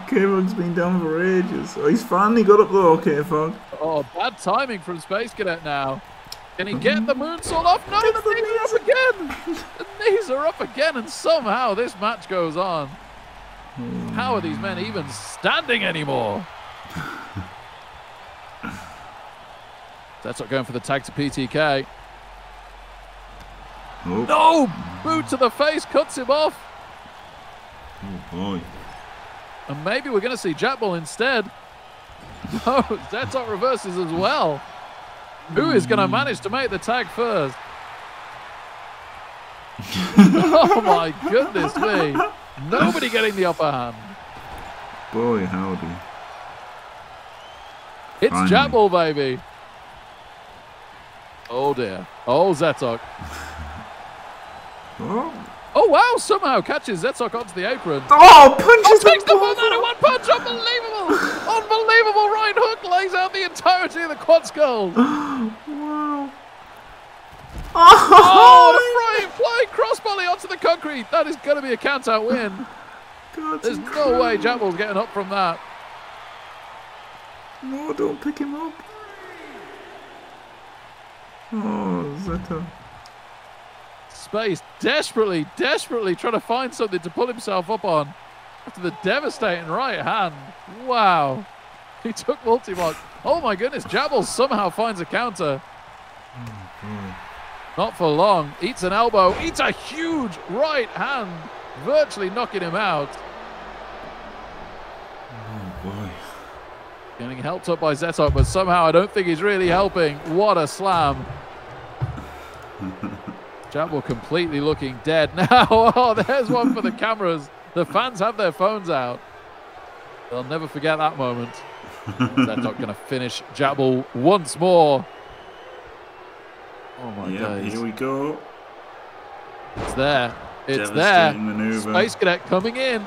K-Fog's been down for ages. Oh, he's finally got up though, K-Fog. Oh, bad timing from Space Cadet now. Can he get the moonsault off? No, the knees are up again. The knees are up again, and somehow this match goes on. How are these men even standing anymore? That's not going for the tag to PTK. Oh, No! Boot to the face cuts him off. oh boy. And maybe we're going to see Jetball instead. No, Zetok reverses as well. Who is going to manage to make the tag first? oh my goodness me. Nobody getting the upper hand. Boy, howdy. It's Finally. Jabal, baby. Oh dear. Oh, Zetok. Oh, Oh wow, somehow catches Zetok onto the apron. oh, oh punches Takes the both out one punch. Unbelievable. Unbelievable right hook lays out the entirety of the quad skull. Wow. Oh, oh a flying, flying crossbody onto the concrete. That is going to be a count out win. God, There's no way Jabal's getting up from that. No, don't pick him up. Oh, Zeta. Space desperately, desperately trying to find something to pull himself up on after the devastating right hand. Wow. He took multi-block. Oh my goodness, Jabal somehow finds a counter. Mm-hmm. Not for long. Eats an elbow. Eats a huge right hand. Virtually knocking him out. Oh boy. Getting helped up by Zetok, but somehow I don't think he's really helping. What a slam. Jabal completely looking dead now. Oh, there's one for the cameras. The fans have their phones out. They'll never forget that moment. They're not going to finish Jabal once more. Oh my yeah, days. here we go. It's there. It's there. Maneuver. Space Cadet coming in.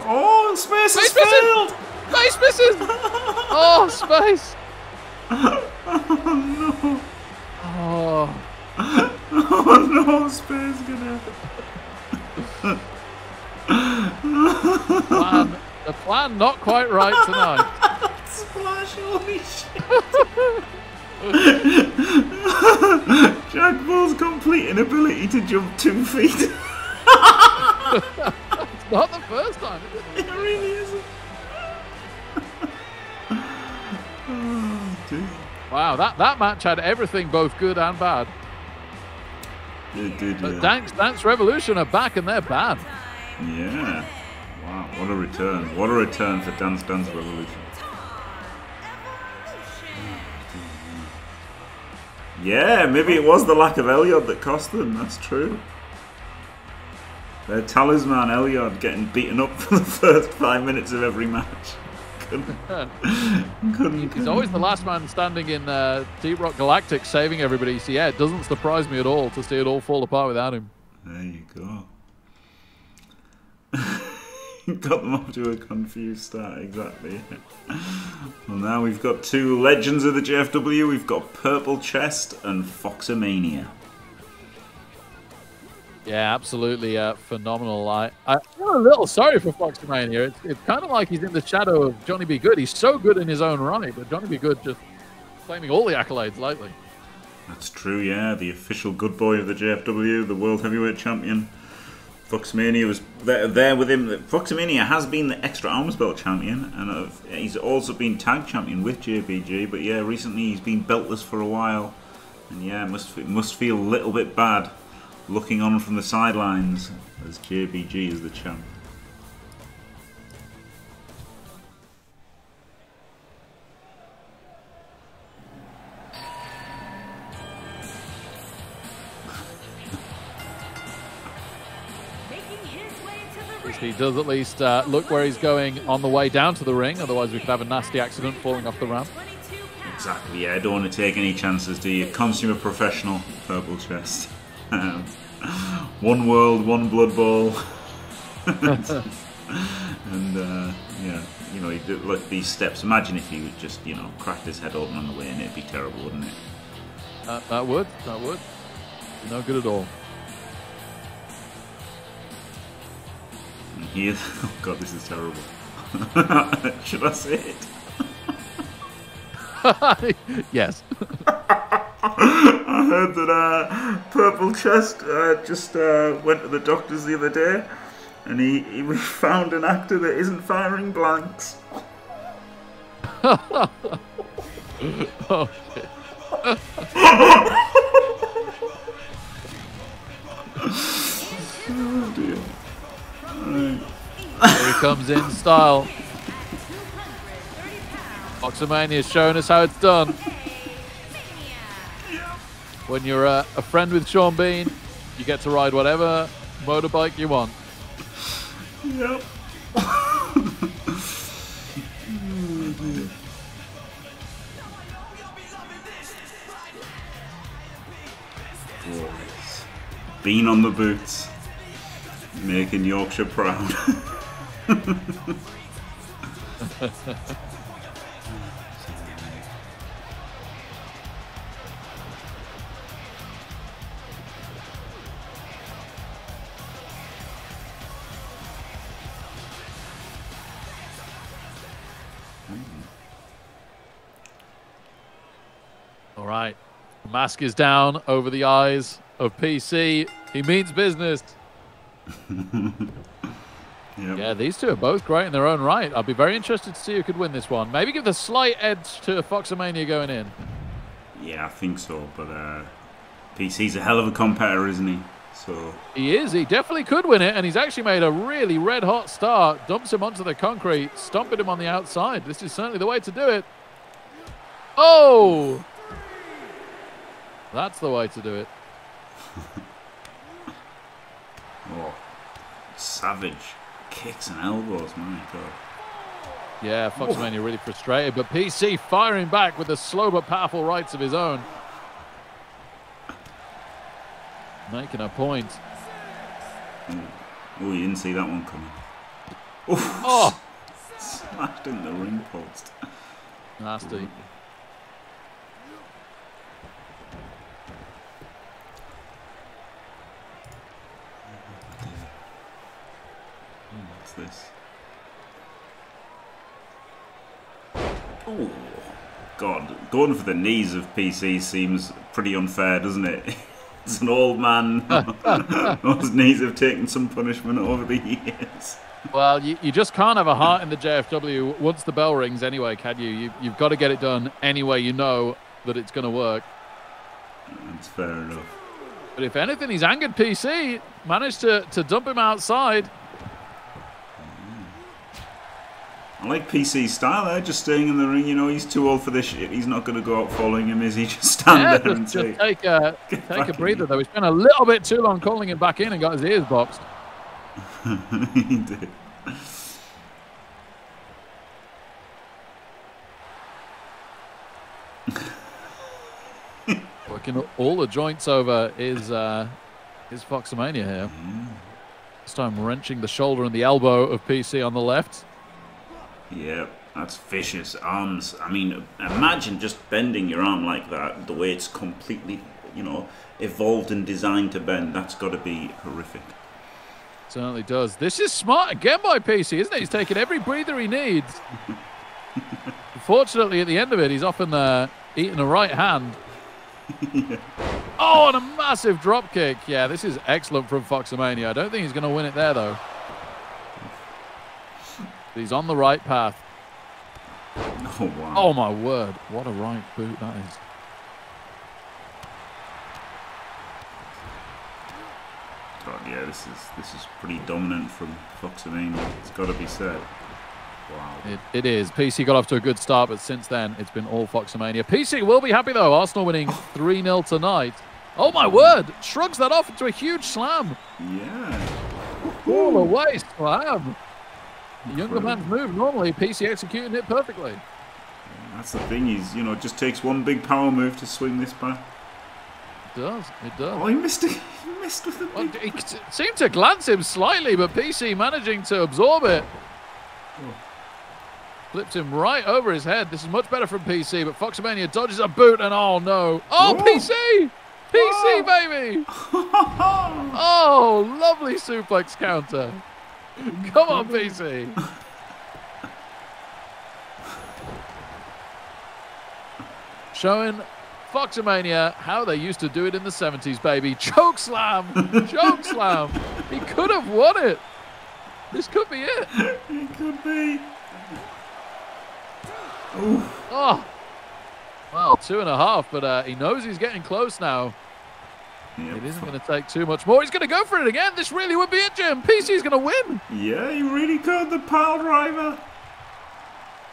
Oh, space Space missing! failed! Space misses! oh, Space! Oh. no! Oh no, space gonna. plan, the plan not quite right tonight. Splash, holy shit! Jack Ball's complete inability to jump two feet. It's not the first time. is it? it really isn't. oh, dear. Wow, that, that match had everything both good and bad. It did, But yeah. Dance, Dance Revolution are back and they're bad. Yeah. Wow, what a return. What a return for Dance Dance Revolution. Yeah, maybe it was the lack of Elliot that cost them, that's true. Their talisman Elliot getting beaten up for the first five minutes of every match. Couldn't, couldn't, He's always the last man standing in uh, Deep Rock Galactic saving everybody. So yeah, it doesn't surprise me at all to see it all fall apart without him. There you go. got them off to a confused start, exactly. well, now we've got two legends of the JFW. We've got Purple Chest and Foxomania. Yeah, absolutely uh, phenomenal. I, I feel a little sorry for Foxmania. It's, it's kind of like he's in the shadow of Johnny B. Good. He's so good in his own right, but Johnny B. Good just claiming all the accolades lately. That's true, yeah. The official good boy of the JFW, the World Heavyweight Champion. Foxmania was there, there with him. Foxmania has been the extra arms belt champion, and uh, he's also been tag champion with JBG. But yeah, recently he's been beltless for a while, and yeah, must must feel a little bit bad looking on from the sidelines as JBG is the champ. Making his way to the ring. He does at least uh, look where he's going on the way down to the ring. Otherwise, we could have a nasty accident falling off the ramp. Exactly, yeah. I don't want to take any chances, do you? Consumer professional, purple chest. One world, one blood bowl. and uh, yeah, you know, you do, look these steps. Imagine if he would just, you know, crack his head open on the way, and it'd be terrible, wouldn't it? That, that would. That would. No good at all. And he is. Oh god, this is terrible. Should I say it? yes. I heard that uh, Purple Chest uh, just uh, went to the doctors the other day, and he, he found an actor that isn't firing blanks. oh, shit. Oh dear. Right. Here he comes in style. 230 pounds. Oxomania's showing us how it's done. When you're a, a friend with Sean Bean, you get to ride whatever motorbike you want. Yep. Glorious. Bean on the boots. Making Yorkshire proud. mask is down over the eyes of PC. He means business. Yep. Yeah, these two are both great in their own right. I'd be very interested to see who could win this one. Maybe give the slight edge to Foxomania going in. Yeah, I think so. But uh, PC's a hell of a competitor, isn't he? So He is. He definitely could win it, and he's actually made a really red hot start. Dumps him onto the concrete, stomping him on the outside. This is certainly the way to do it. Oh! That's the way to do it. oh, savage kicks and elbows, my god. Yeah, Foxomania really frustrated, but PC firing back with the slow but powerful rights of his own. Making a point. Oh, you didn't see that one coming. Oof, Oh, smashed in the ring post. nasty. This? Oh, God. Going for the knees of PC seems pretty unfair, doesn't it? It's an old man. Those knees have taken some punishment over the years. Well, you, you just can't have a heart in the JFW once the bell rings anyway, can you? you you've got to get it done anyway you know that it's going to work. That's fair enough. But if anything, he's angered PC. Managed to, to dump him outside. I like PC's style there, just staying in the ring. You know, he's too old for this shit. He's not going to go out following him, is he? Just stand Yeah, there and just, just take. a, take a in. breather, though. He's been a little bit too long calling him back in and got his ears boxed. he did. Working all the joints over is, uh, is Foxomania here. This time wrenching the shoulder and the elbow of PC on the left. Yeah, that's vicious arms. I mean, imagine just bending your arm like that, the way it's completely, you know, evolved and designed to bend. That's got to be horrific. Certainly does. This is smart again by PC, isn't it? He's taking every breather he needs. Unfortunately, at the end of it, he's often uh, eating a right hand. Oh, and a massive drop kick. Yeah, this is excellent from Foxamania. I don't think he's going to win it there, though. He's on the right path. Oh wow. Oh, my word. What a right boot that is. God, yeah, this is this is pretty dominant from Foxamania. It's got to be said. Wow. It, it is. PC got off to a good start, but since then, it's been all Foxamania. PC will be happy, though. Arsenal winning 3 0 tonight. Oh, my word. Shrugs that off into a huge slam. Yeah. All the waste slam. Younger man's move. Normally, PC executing it perfectly. That's the thing. He's you know just takes one big power move to swing this back. It does. It does. Oh, he missed it. He missed with the Well, big. he seemed to glance him slightly, but PC managing to absorb it. Oh. Flips him right over his head. This is much better from PC, but Foxamania dodges a boot and oh no. Oh, Whoa. PC! PC, Oh. baby! Oh, lovely suplex counter. Come on, PC. Showing Foxamania how they used to do it in the 70s, baby. Choke slam! Choke slam! He could have won it. This could be it. it could be. Oh. Well, two and a half, but uh, he knows he's getting close now. It isn't going to take too much more. He's going to go for it again. This really would be it, Jim. PC's going to win. yeah, he really could. The pile driver.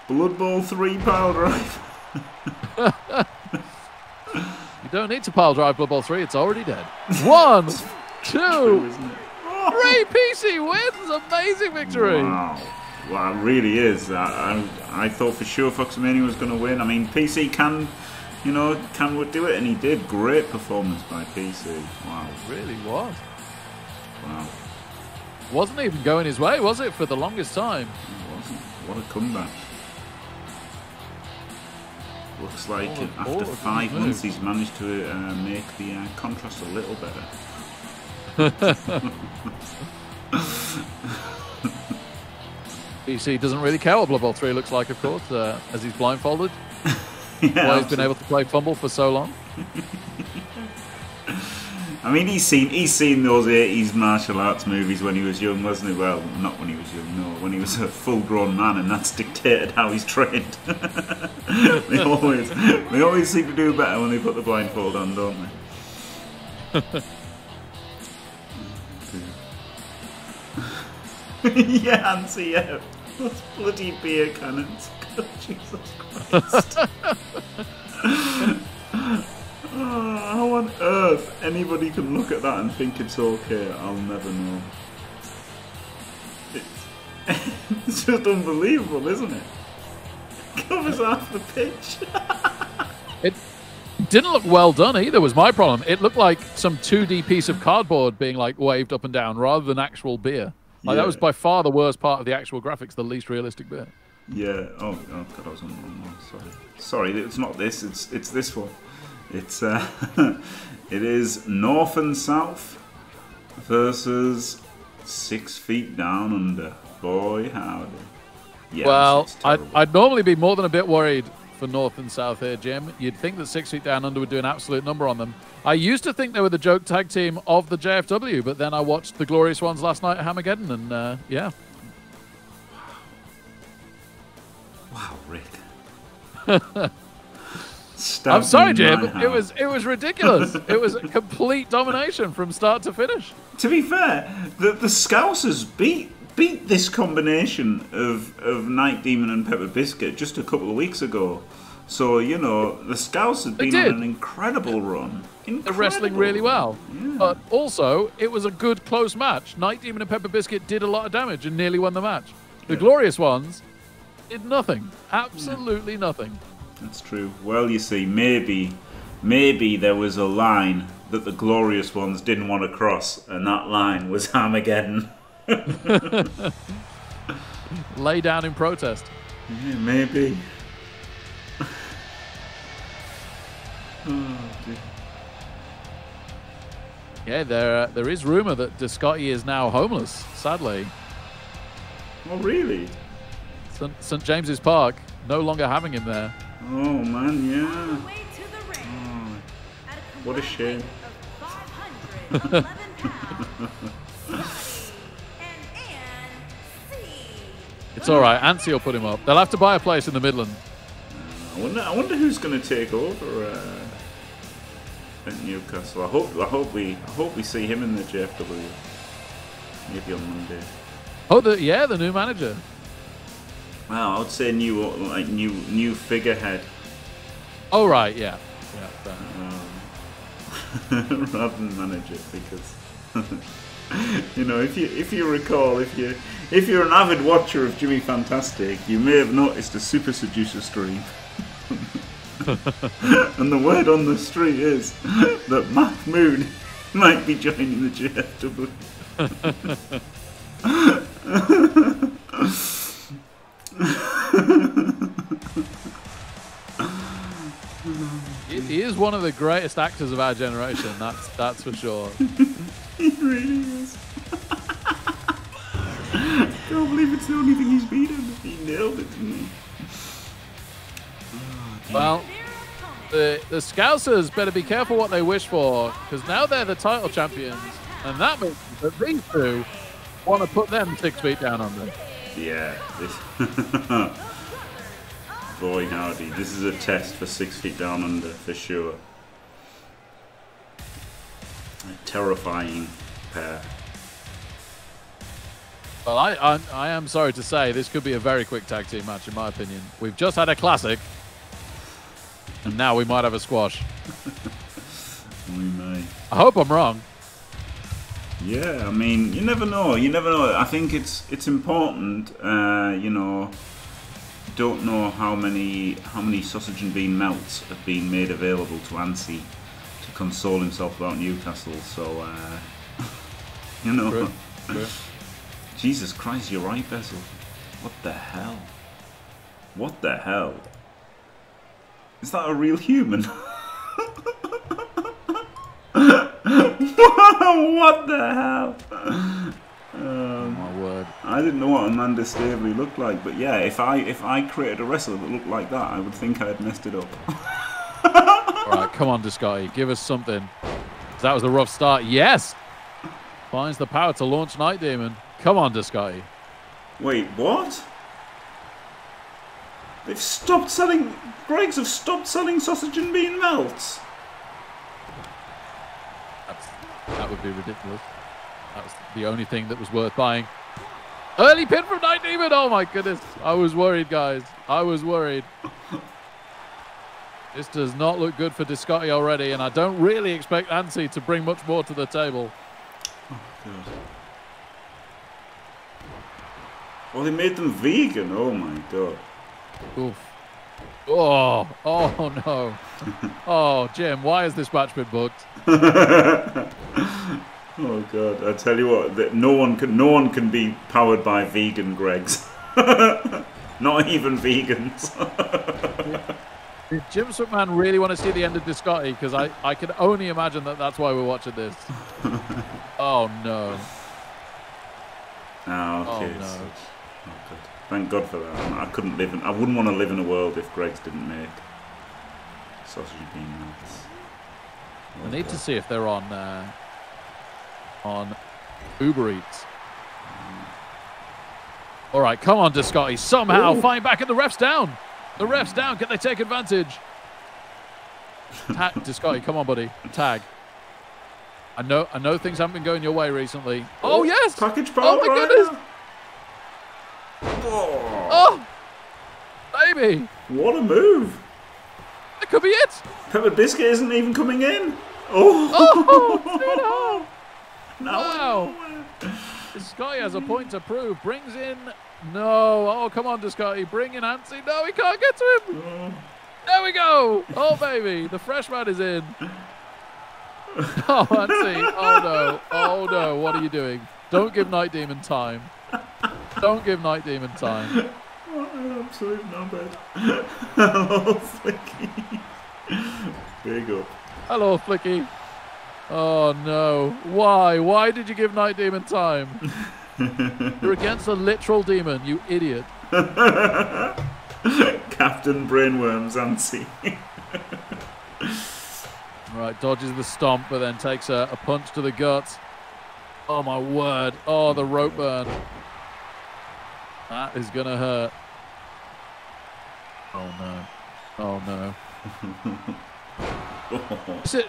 Blood Bowl three pile driver. You don't need to pile drive Blood Bowl 3. It's already dead. One, two, Isn't three. PC wins. Amazing victory. Wow. Well, it really is. I, I, I thought for sure Foxamania was going to win. I mean, PC can, you know, can would do it, and he did. Great performance by PC. Wow. Really was. Wow. Wasn't even going his way, was it, for the longest time? It wasn't. What a comeback. Looks like all after these five months he's managed to uh, make the uh, contrast a little better. PC doesn't really care what Blood Bowl 3 looks like, of course, uh, as he's blindfolded. yeah, Why he's been able to play Fumble for so long. I mean, he's seen he's seen those eighties martial arts movies when he was young, wasn't he? Well, not when he was young, no, when he was a full-grown man, and that's dictated how he's trained. they always they always seem to do better when they put the blindfold on, don't they? yeah, Nancy, yeah, those bloody beer cannons. God, Jesus Christ. How on earth anybody can look at that and think it's okay? I'll never know. It's, it's just unbelievable, isn't it? Covers half the pitch. It didn't look well done either, was my problem. It looked like some 2D piece of cardboard being like waved up and down rather than actual beer. Like that was by far the worst part of the actual graphics, the least realistic bit. Yeah. Oh, oh God, I was on the wrong one. Sorry. Sorry, it's not this. It's it's this one. It's uh, it is North and South versus Six Feet Down Under. Boy, howdy. Yeah, well, I'd. I'd normally be more than a bit worried for North and South here, Jim. You'd think that Six Feet Down Under would do an absolute number on them. I used to think they were the joke tag team of the JFW, but then I watched the Glorious Ones last night at Hamageddon, and uh, yeah, Wow, Rick. I'm sorry, Jim. It was it was ridiculous. it was a complete domination from start to finish. To be fair, the the Scousers beat beat this combination of of Night Demon and Pepper Biscuit just a couple of weeks ago. So you know the Scouts have been on an incredible run. They're wrestling really well. Yeah. But also, it was a good close match. Night Demon and Pepper Biscuit did a lot of damage and nearly won the match. The Yeah. Glorious Ones did nothing. Absolutely nothing. That's true. Well, you see, maybe maybe there was a line that the glorious ones didn't want to cross, and that line was Armageddon. Lay down in protest. Yeah, maybe. oh, dear. Yeah, there uh, there is rumor that Descotti is now homeless. Sadly, oh, really? St. St. James's Park no longer having him there. Oh man, yeah. Way What a shame. Of 511 pounds, Scotty and Ann C. It's all right. Ansi will put him up. They'll have to buy a place in the Midland. I wonder. I wonder who's going to take over uh, at Newcastle. I hope. I hope we. I hope we see him in the JFW. Maybe on Monday. Oh, the, yeah, the new manager. Well, I would say new, like new, new figurehead Oh, right, yeah. Yeah, um, rather than manager because. you know, if you if you recall, if you if you're an avid watcher of Jimmy Fantastic, you may have noticed a super seducer stream. and the word on the street is that Matt Moon might be joining the JFW. He, is one of the greatest actors of our generation. That's that's for sure. He really is. I Can't believe it's the only thing he's beaten. He nailed it, didn't he? Ah, well, the the Scousers better be careful what they wish for because now they're the title champions, and that means that these two want to put them six feet down under. Yeah. This Boy howdy, this is a test for six feet down under for sure. A terrifying pair. Well, I, I I am sorry to say this could be a very quick tag team match in my opinion. We've just had a classic, and now we might have a squash. We may. I hope I'm wrong. Yeah, I mean, you never know. You never know. I think it's it's important. Uh, you know, don't know how many how many sausage and bean melts have been made available to Ansi to console himself about Newcastle. So, uh, you know, True. True. Jesus Christ, you're right, Bezel. What the hell? What the hell? Is that a real human? what the hell? Oh my word. I didn't know what Amanda Staveley looked like, but yeah, if I if I created a wrestler that looked like that, I would think I had messed it up. All right, come on, Discotty, give us something. That was a rough start. Yes, finds the power to launch Night Demon. Come on, Discotty. Wait, what? They've stopped selling. Greggs have stopped selling sausage and bean melts. That's, that would be ridiculous. That's the only thing that was worth buying. Early pin from Night Demon. Oh my goodness. I was worried, guys. I was worried. This does not look good for Discotti already, and I don't really expect Ansi to bring much more to the table. Oh, they made them vegan. Oh my god. Oof. Oh, oh no. Oh, Jim, why has this match been booked? Oh god. I tell you what, that no one can no one can be powered by vegan Greggs. Not even vegans. Did Jim McMahon really want to see the end of Discotti? Because I, I can only imagine that that's why we're watching this. oh no. Okay. Oh, no. So- oh, good. Thank God for that. I couldn't live in. I wouldn't want to live in a world if Greggs didn't make sausage and bean melts. I need to see if they're on uh, on Uber Eats. All right, come on, Discotti. Somehow Ooh. find back at the ref's down. The ref's down. Can they take advantage? Tag, Discotti, come on, buddy. Tag. I know, I know things haven't been going your way recently. Oh, yes. Package power. Oh my right goodness. now. Oh, Oh, baby, what a move! that could be it. Pepper Biscuit isn't even coming in. Oh, Oh, no! Wow. Discotti has a point to prove. Brings in. No. Oh, come on, Discotti. Bring in Ansi. No, he can't get to him. Oh, There we go. Oh, baby. The freshman is in. Oh, Ansi. Oh, no. Oh, no. What are you doing? Don't give Night Demon time. Don't give Night Demon time. what an absolute knobhead. Hello, Flicky. Big up. Hello, Flicky. Oh, no. Why? Why did you give Night Demon time? You're against a literal demon, you idiot. Captain Brainworms, Ansi. Right, dodges the stomp, but then takes a, a punch to the gut. Oh my word! Oh, the rope burn. That is gonna hurt. Oh no! Oh no! It,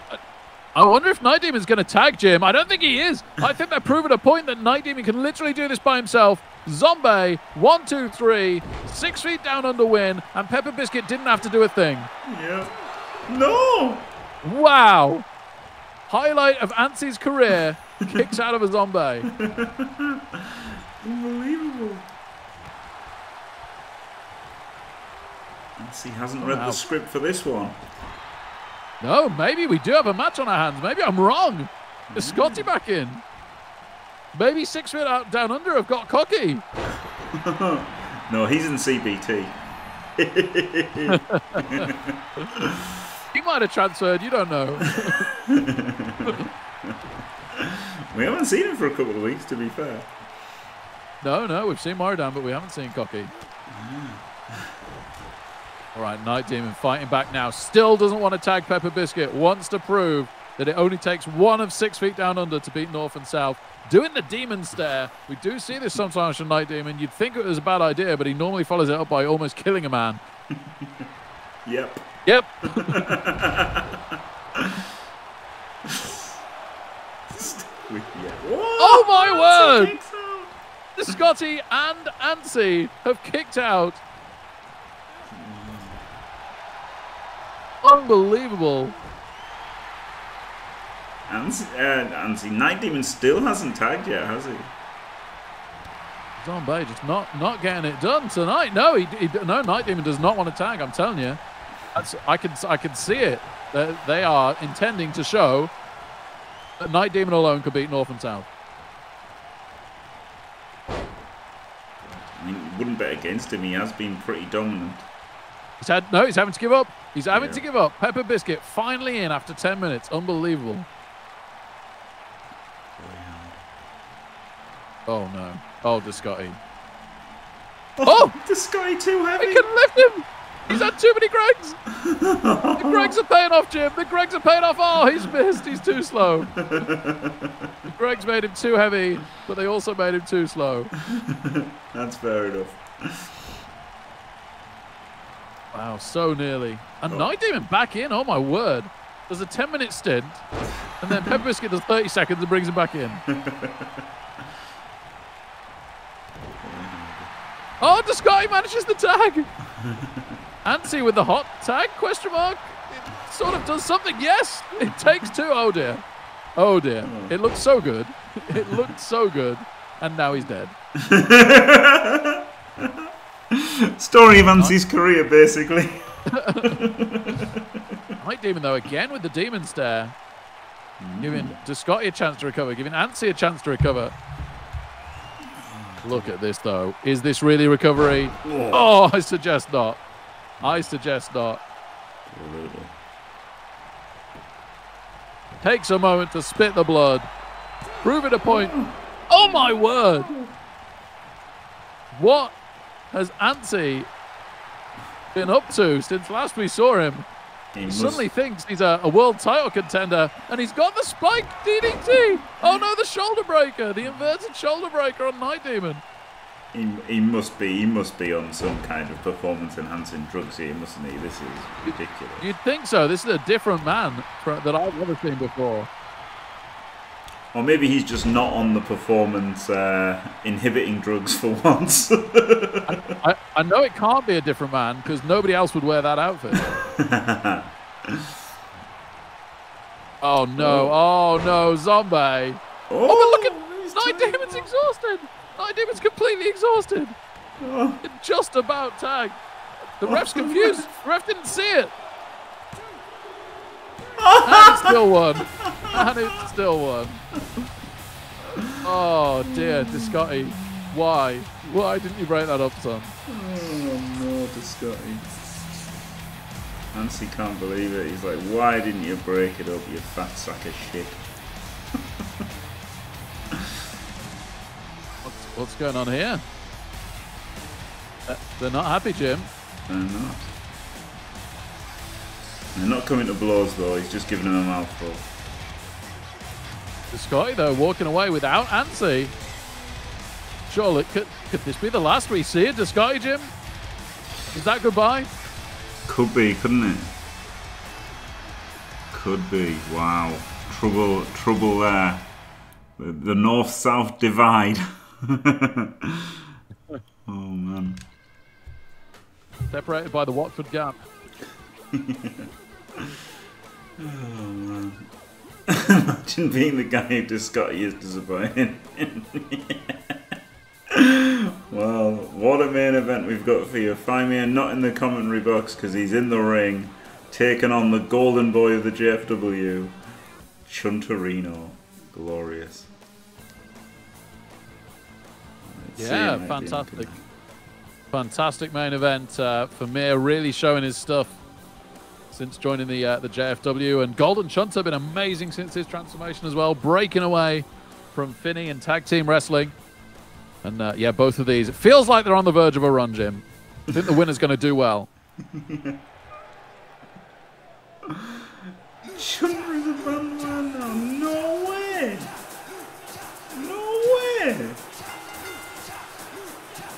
I wonder if Night Demon's going to tag Jim. I don't think he is. I think they're proving a point that Night Demon can literally do this by himself. Zombie, one, two, three, six feet down under win, and Pepper Biscuit didn't have to do a thing. Yeah. No! Wow! Highlight of Antsi's career kicks out of a zombie. Unbelievable. Nancy hasn't read Wow. the script for this one. No, maybe we do have a match on our hands. Maybe I'm wrong. Is hmm. Scotty back in? Maybe six feet out down under have got cocky. No, he's in CBT. He might have transferred. You don't know. We haven't seen him for a couple of weeks, to be fair. No, no, we've seen Moridan, but we haven't seen Cocky. Ah. All right, Night Demon fighting back now. Still doesn't want to tag Pepper Biscuit. Wants to prove that it only takes one of six feet down under to beat North and South. Doing the Demon Stare. We do see this sometimes from Night Demon. You'd think it was a bad idea, but he normally follows it up by almost killing a man. Yep. Yep. Oh, my word! Out. Scotty and Ansi have kicked out. Unbelievable. Ansi, uh, Ansi, Night Demon still hasn't tagged yet, has he? Zombie just not not getting it done tonight. No, he, he no Night Demon does not want to tag. I'm telling you, that's I can I can see it. They, they are intending to show that Night Demon alone could beat North and South. I mean, you wouldn't bet against him. He has been pretty dominant. He's had no. He's having to give up. He's having Yeah. to give up. Pepper Biscuit finally in after 10 minutes. Unbelievable. Oh no. Oh, Descotty. Oh! oh! the Scotty too I heavy. can lift him. He's had too many Greggs. The Greggs are paying off, Jim. The Greggs are paying off. Oh, he's missed. He's too slow. The Greggs made him too heavy, but they also made him too slow. That's fair enough. Wow, so nearly. And Oh. Night Demon back in. Oh my word. There's a 10 minute stint, and then Pepper Biscuit does 30 seconds and brings him back in. oh, Descotty manages the tag. Ansi with the hot tag? Question mark. It sort of does something. Yes, it takes two. Oh dear. Oh dear. Oh. It looked so good. It looked so good, and now he's dead. Story of Ansi's career, basically. Night Demon, though, again with the Demon Stare. Giving hmm. Descotty a chance to recover, giving Ansi a chance to recover. Look at this, though. Is this really recovery? Oh, I suggest not. I suggest not. Takes a moment to spit the blood. Prove it a point. Oh, my word. What has Ansi been up to since last we saw him? He suddenly thinks he's a, a world title contender, and he's got the spike DDT. Oh no, the shoulder breaker, the inverted shoulder breaker on Night Demon. he, he must be. He must be on some kind of performance-enhancing drugs here, mustn't he? This is ridiculous. You'd think so. This is a different man that I've never seen before. Or maybe he's just not on the performance uh, inhibiting drugs for once. I, I know it can't be a different man because nobody else would wear that outfit. oh no! Oh no! Zombie! oh, Oh, but look at Night trying- Demon's exhausted. Night Demon's completely exhausted. Oh, just about tagged. The ref's confused. The ref didn't see it. And it still won. And it still won. Oh dear, Descotty. Why? Why didn't you break that up, son? oh no, to Scotty. Nancy can't believe it. He's like, why didn't you break it up, you fat sack of shit? What's, what's going on here? Uh, They're not happy, Jim. They're not. They're not coming to blows though. He's just giving him a mouthful. The Scotty, though, walking away without Ansi. Surely, could, could this be the last we see of Scotty, Jim? Is that goodbye? Could be, couldn't it? Could be. Wow. Trouble, trouble there. The, the north-south divide. oh man. Separated by the Watford gap. Oh man. Imagine being the guy who just got is disappointing. well, what a main event we've got for you. Find not in the commentary box because he's in the ring, taking on the golden boy of the JFW, Chuntarino. Glorious. Let's Yeah, him at the end. fantastic. Fantastic main event. Uh, Famir really showing his stuff since joining the uh, the JFW. And Golden Chunter has been amazing since his transformation as well, breaking away from Finney and tag team wrestling. And uh, yeah, both of these. It feels like they're on the verge of a run, Jim. I think the winner's going to do well. Chunter is a bandman now. No way! No way!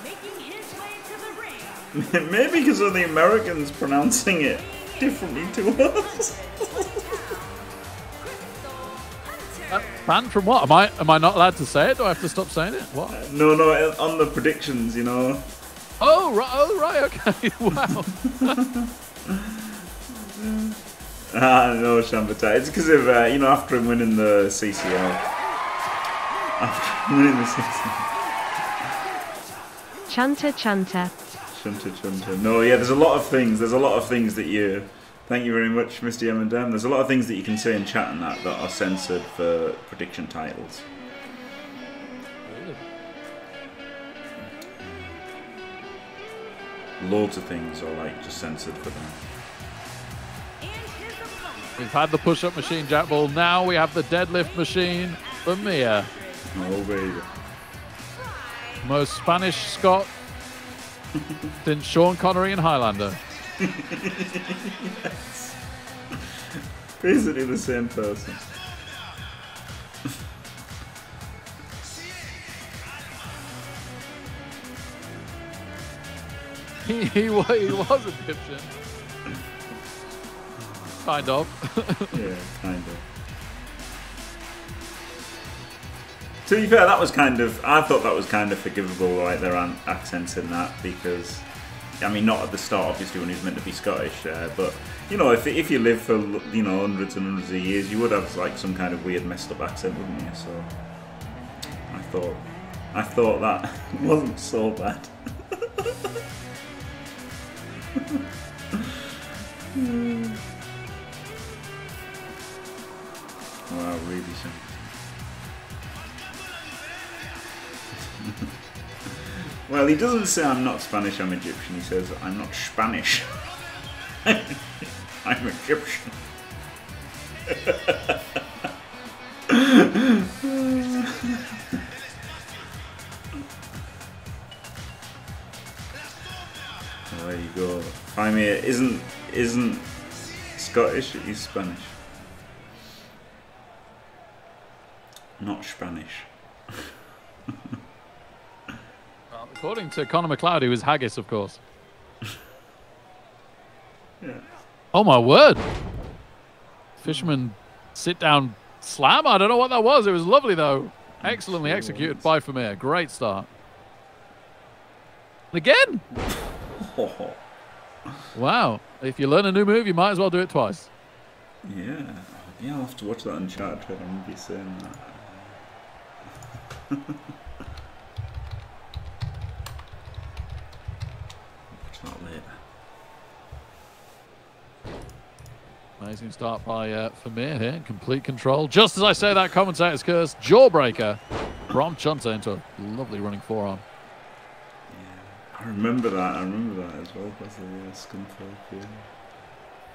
Making his way to the ring. Maybe because of the Americans pronouncing it differently to us. Uh, banned from what? Am I am I not allowed to say it? Do I have to stop saying it? What? no, no, on the predictions, you know. Oh right, oh right, okay. wow. Ah, no, Shambata. It's because of, uh, you know, after him winning the CCL. After him winning the CCL. Chunter chunter. Chunter, chunter. No, yeah, there's a lot of things. There's a lot of things that you. Thank you very much, Mr. M and M. There's a lot of things that you can say in chat and that that are censored for prediction titles. Loads of things are like just censored for them. And his opponent. We've had the push-up machine, Jack Ball. Now we have the deadlift machine Famir. Oh baby. Most Spanish Scot since Sean Connery and Highlander. Basically the same person. He, he, he was Egyptian. Kind of. Yeah, kind of. To be fair, that was kind of. I thought that was kind of forgivable, like their accents in that, because. I mean, not at the start, obviously, when he was meant to be Scottish, uh, but you know, if if you live for you know hundreds and hundreds of years, you would have like some kind of weird messed up accent, wouldn't you? So, I thought, I thought that wasn't so bad. Wow, really so. Well, he doesn't say I'm not Spanish, I'm Egyptian. He says I'm not Spanish. I'm Egyptian. There you go. Crimea isn't isn't Scottish, he's Spanish. Not Spanish. According to Connor MacLeod, he was haggis, of course. Yeah. Oh my word! Fisherman sit down slam. I don't know what that was. It was lovely though. Excellently executed by Famir. Great start. And again. Oh, Wow. If you learn a new move, you might as well do it twice. yeah. Yeah, I'll have to watch that trailer and be saying that. watch that later. Amazing start by uh, Famir here. Complete control. Just as I say that, commentator's curse. Jawbreaker from Chunta into a lovely running forearm. Yeah, I remember that. I remember that as well. That's a Scunthorpe,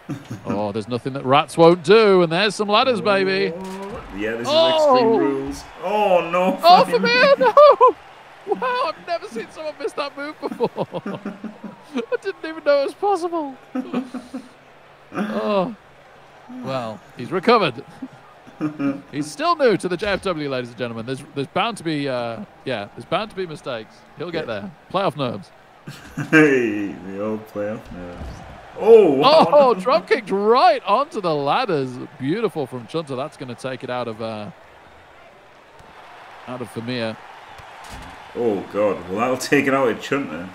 yeah. Oh, there's nothing that rats won't do. And there's some ladders, baby. Oh, yeah, this is Oh. Extreme Rules. Oh no! Oh, Famir, no! Wow, I've never seen someone miss that move before. I didn't even know it was possible. Oh, well, he's recovered. he's still new to the JFW, ladies and gentlemen. There's there's bound to be uh, yeah, there's bound to be mistakes. He'll get there. Playoff nerves. Hey, the old playoff nerves. Oh, wow. Oh, drop kicked right onto the ladders. Beautiful from Chunta. That's going to take it out of uh, out of Famir. Oh, God. Well, that'll take it out of Chunter.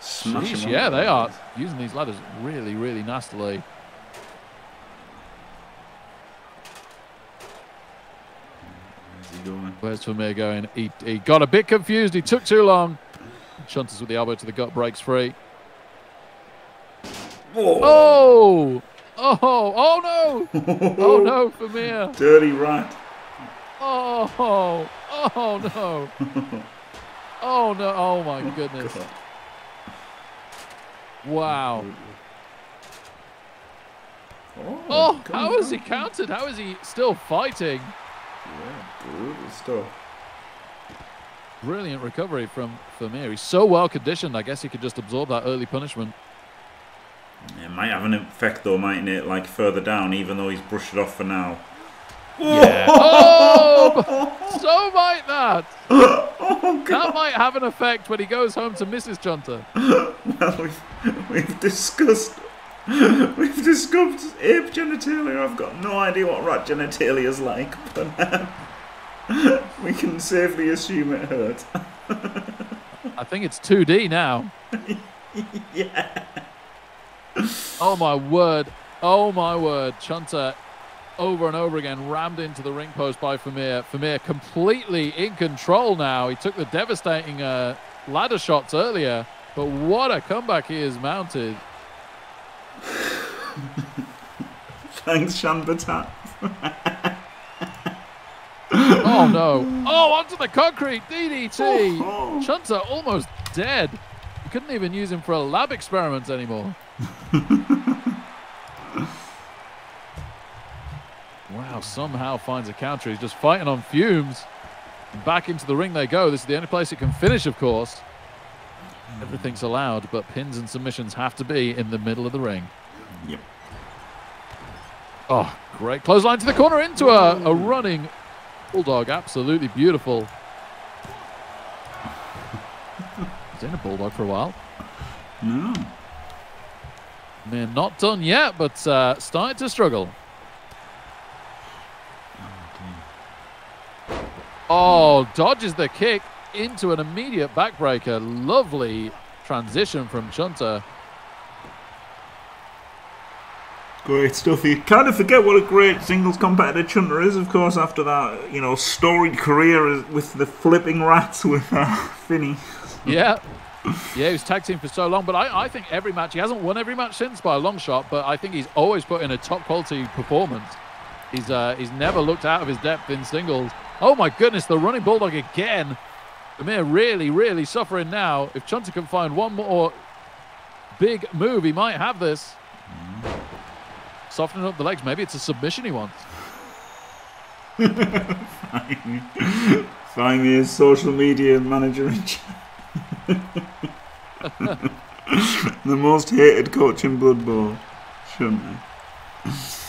Smash Sheesh, yeah, they are using these ladders really, really nastily. Where's he going? Where's Famir going? He, he got a bit confused. He took too long. Chunter's with the elbow to the gut, breaks free. Oh, Oh! Oh! Oh no! Oh no, Famir! Dirty rat. Oh! Oh no! Oh no! Oh my goodness! Wow! Oh, Oh! How is he on. counted? How is he still fighting? Yeah, brutal stuff. Brilliant recovery from Famir. He's so well conditioned. I guess he could just absorb that early punishment. It might have an effect though, mightn't it? Like further down, even though he's brushed it off for now. Yeah. Oh! So might that. Oh That might have an effect when he goes home to Mrs. Chunter. Well, we've, we've discussed we've discussed ape genitalia. I've got no idea what rat genitalia is like, but um, we can safely assume it hurt. I think it's 2D now. yeah. Oh my word. Oh my word. Chunter over and over again rammed into the ring post by Famir. Famir completely in control now. He took the devastating uh, ladder shots earlier, but what a comeback he has mounted. Thanks, Shanbatat. Oh no. Oh, onto the concrete. DDT. Oh. Chunter almost dead. You couldn't even use him for a lab experiment anymore. wow, somehow finds a counter. He's just fighting on fumes. Back into the ring they go. This is the only place it can finish, of course. Everything's allowed, but pins and submissions have to be in the middle of the ring. Yep. Oh, great. Clothesline to the corner into a, a running bulldog. Absolutely beautiful. He's in a bulldog for a while. No. They're not done yet, but uh, starting to struggle. Oh, dodges the kick into an immediate backbreaker. Lovely transition from Chunter. Great stuff. You kind of forget what a great singles competitor Chunter is, of course, after that, you know, storied career with the flipping rats with uh, Finney. Yeah. Yeah, he was tag team for so long, but I, I think every match, he hasn't won every match since by a long shot, but I think he's always put in a top quality performance. He's uh, he's never looked out of his depth in singles. Oh my goodness, the running bulldog again. Amir really, really suffering now. If Chunter can find one more big move, he might have this. Softening up the legs. Maybe it's a submission he wants. Find me as social media manager in the most hated coach in Blood Bowl. Shouldn't I?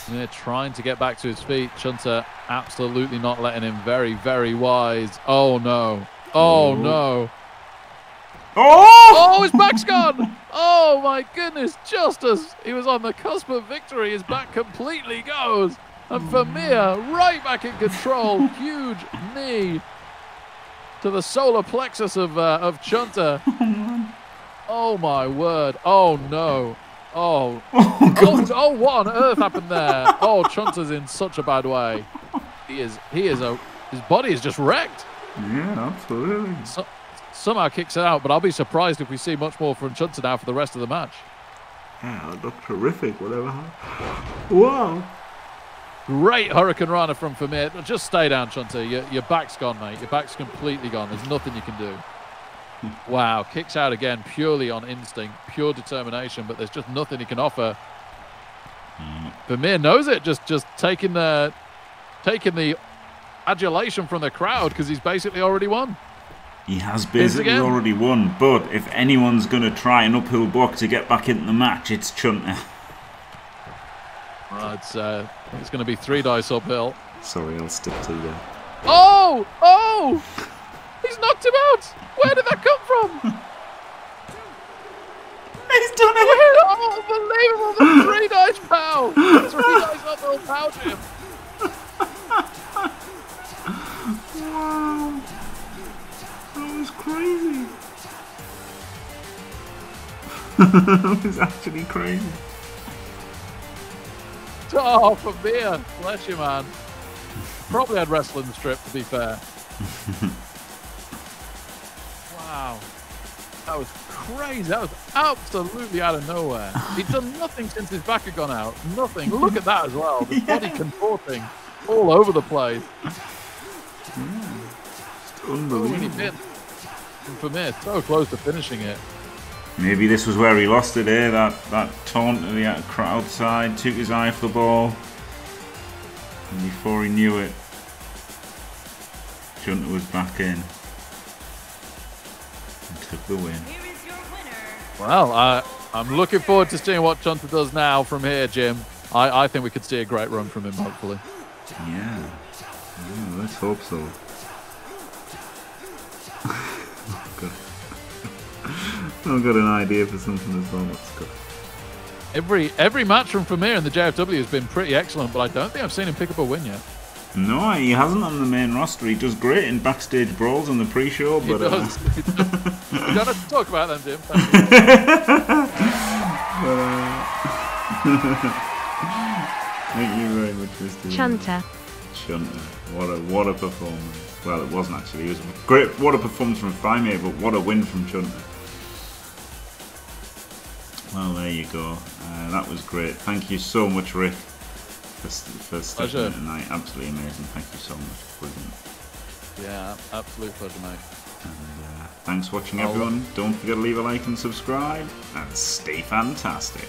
Amir trying to get back to his feet. Chunter absolutely not letting him. Very, very wise. Oh no. Oh no. Oh! Oh, his back's gone! Oh my goodness! Just as he was on the cusp of victory, his back completely goes. And Famir right back in control. Huge knee to the solar plexus of uh, of Chunter. Oh my word! Oh no! Oh, oh, oh, what on earth happened there? Oh, Chunter's in such a bad way. He is. He is a. His body is just wrecked. Yeah, absolutely. So, somehow kicks it out, but I'll be surprised if we see much more from Chunter now for the rest of the match. Yeah, it looked terrific, whatever. happened. Wow. Great hurricanrana from Famir. Just stay down, Chunter. Your, your back's gone, mate. Your back's completely gone. There's nothing you can do. Hmm. Wow, kicks out again purely on instinct, pure determination, but there's just nothing he can offer. Hmm. Famir knows it, just just taking the taking the adulation from the crowd because he's basically already won. He has basically already won, but if anyone's going to try an uphill block to get back into the match, it's Chunter. Uh, it's uh, it's going to be three dice uphill. Sorry, I'll stick to you. Oh! Oh! He's knocked him out! Where did that come from? He's done it! Oh, unbelievable! The three dice pow! Three dice uphill pow to him. Wow. That was crazy. that was actually crazy. Oh, for beer. Bless you, man. Probably had wrestling strip, to be fair. wow. That was crazy. That was absolutely out of nowhere. He'd done nothing since his back had gone out. Nothing. Look at that as well. The body contorting all over the place. And Unbelievable. missed. And for me, so close to finishing it. Maybe this was where he lost it, eh? That that taunt to the crowd side took his eye off the ball. And before he knew it, Junta was back in. And took the win. Here is your winner, Well, I, I'm looking forward to seeing what Chunta does now from here, Jim. I, I think we could see a great run from him, hopefully. Yeah. yeah let's hope so. I've got- an idea for something as well. Let's go. Every every match from Famir in the JFW has been pretty excellent, but I don't think I've seen him pick up a win yet. No, he hasn't on the main roster. He does great in backstage brawls on the pre-show, but uh, does. He does. we don't have to talk about them, Jim. Thank you. thank you very much, Mr. Chunter. Chunter. What a what a performance. Well, it wasn't actually. It was a great. What a performance from Faimie, but what a win from Chunter. Well, there you go. Uh, that was great. Thank you so much, Rick, for, for stepping in tonight. Absolutely amazing. Thank you so much. Brilliant. Yeah, absolute pleasure, mate. And, uh, thanks for watching, everyone. Don't forget to leave a like and subscribe, and stay fantastic.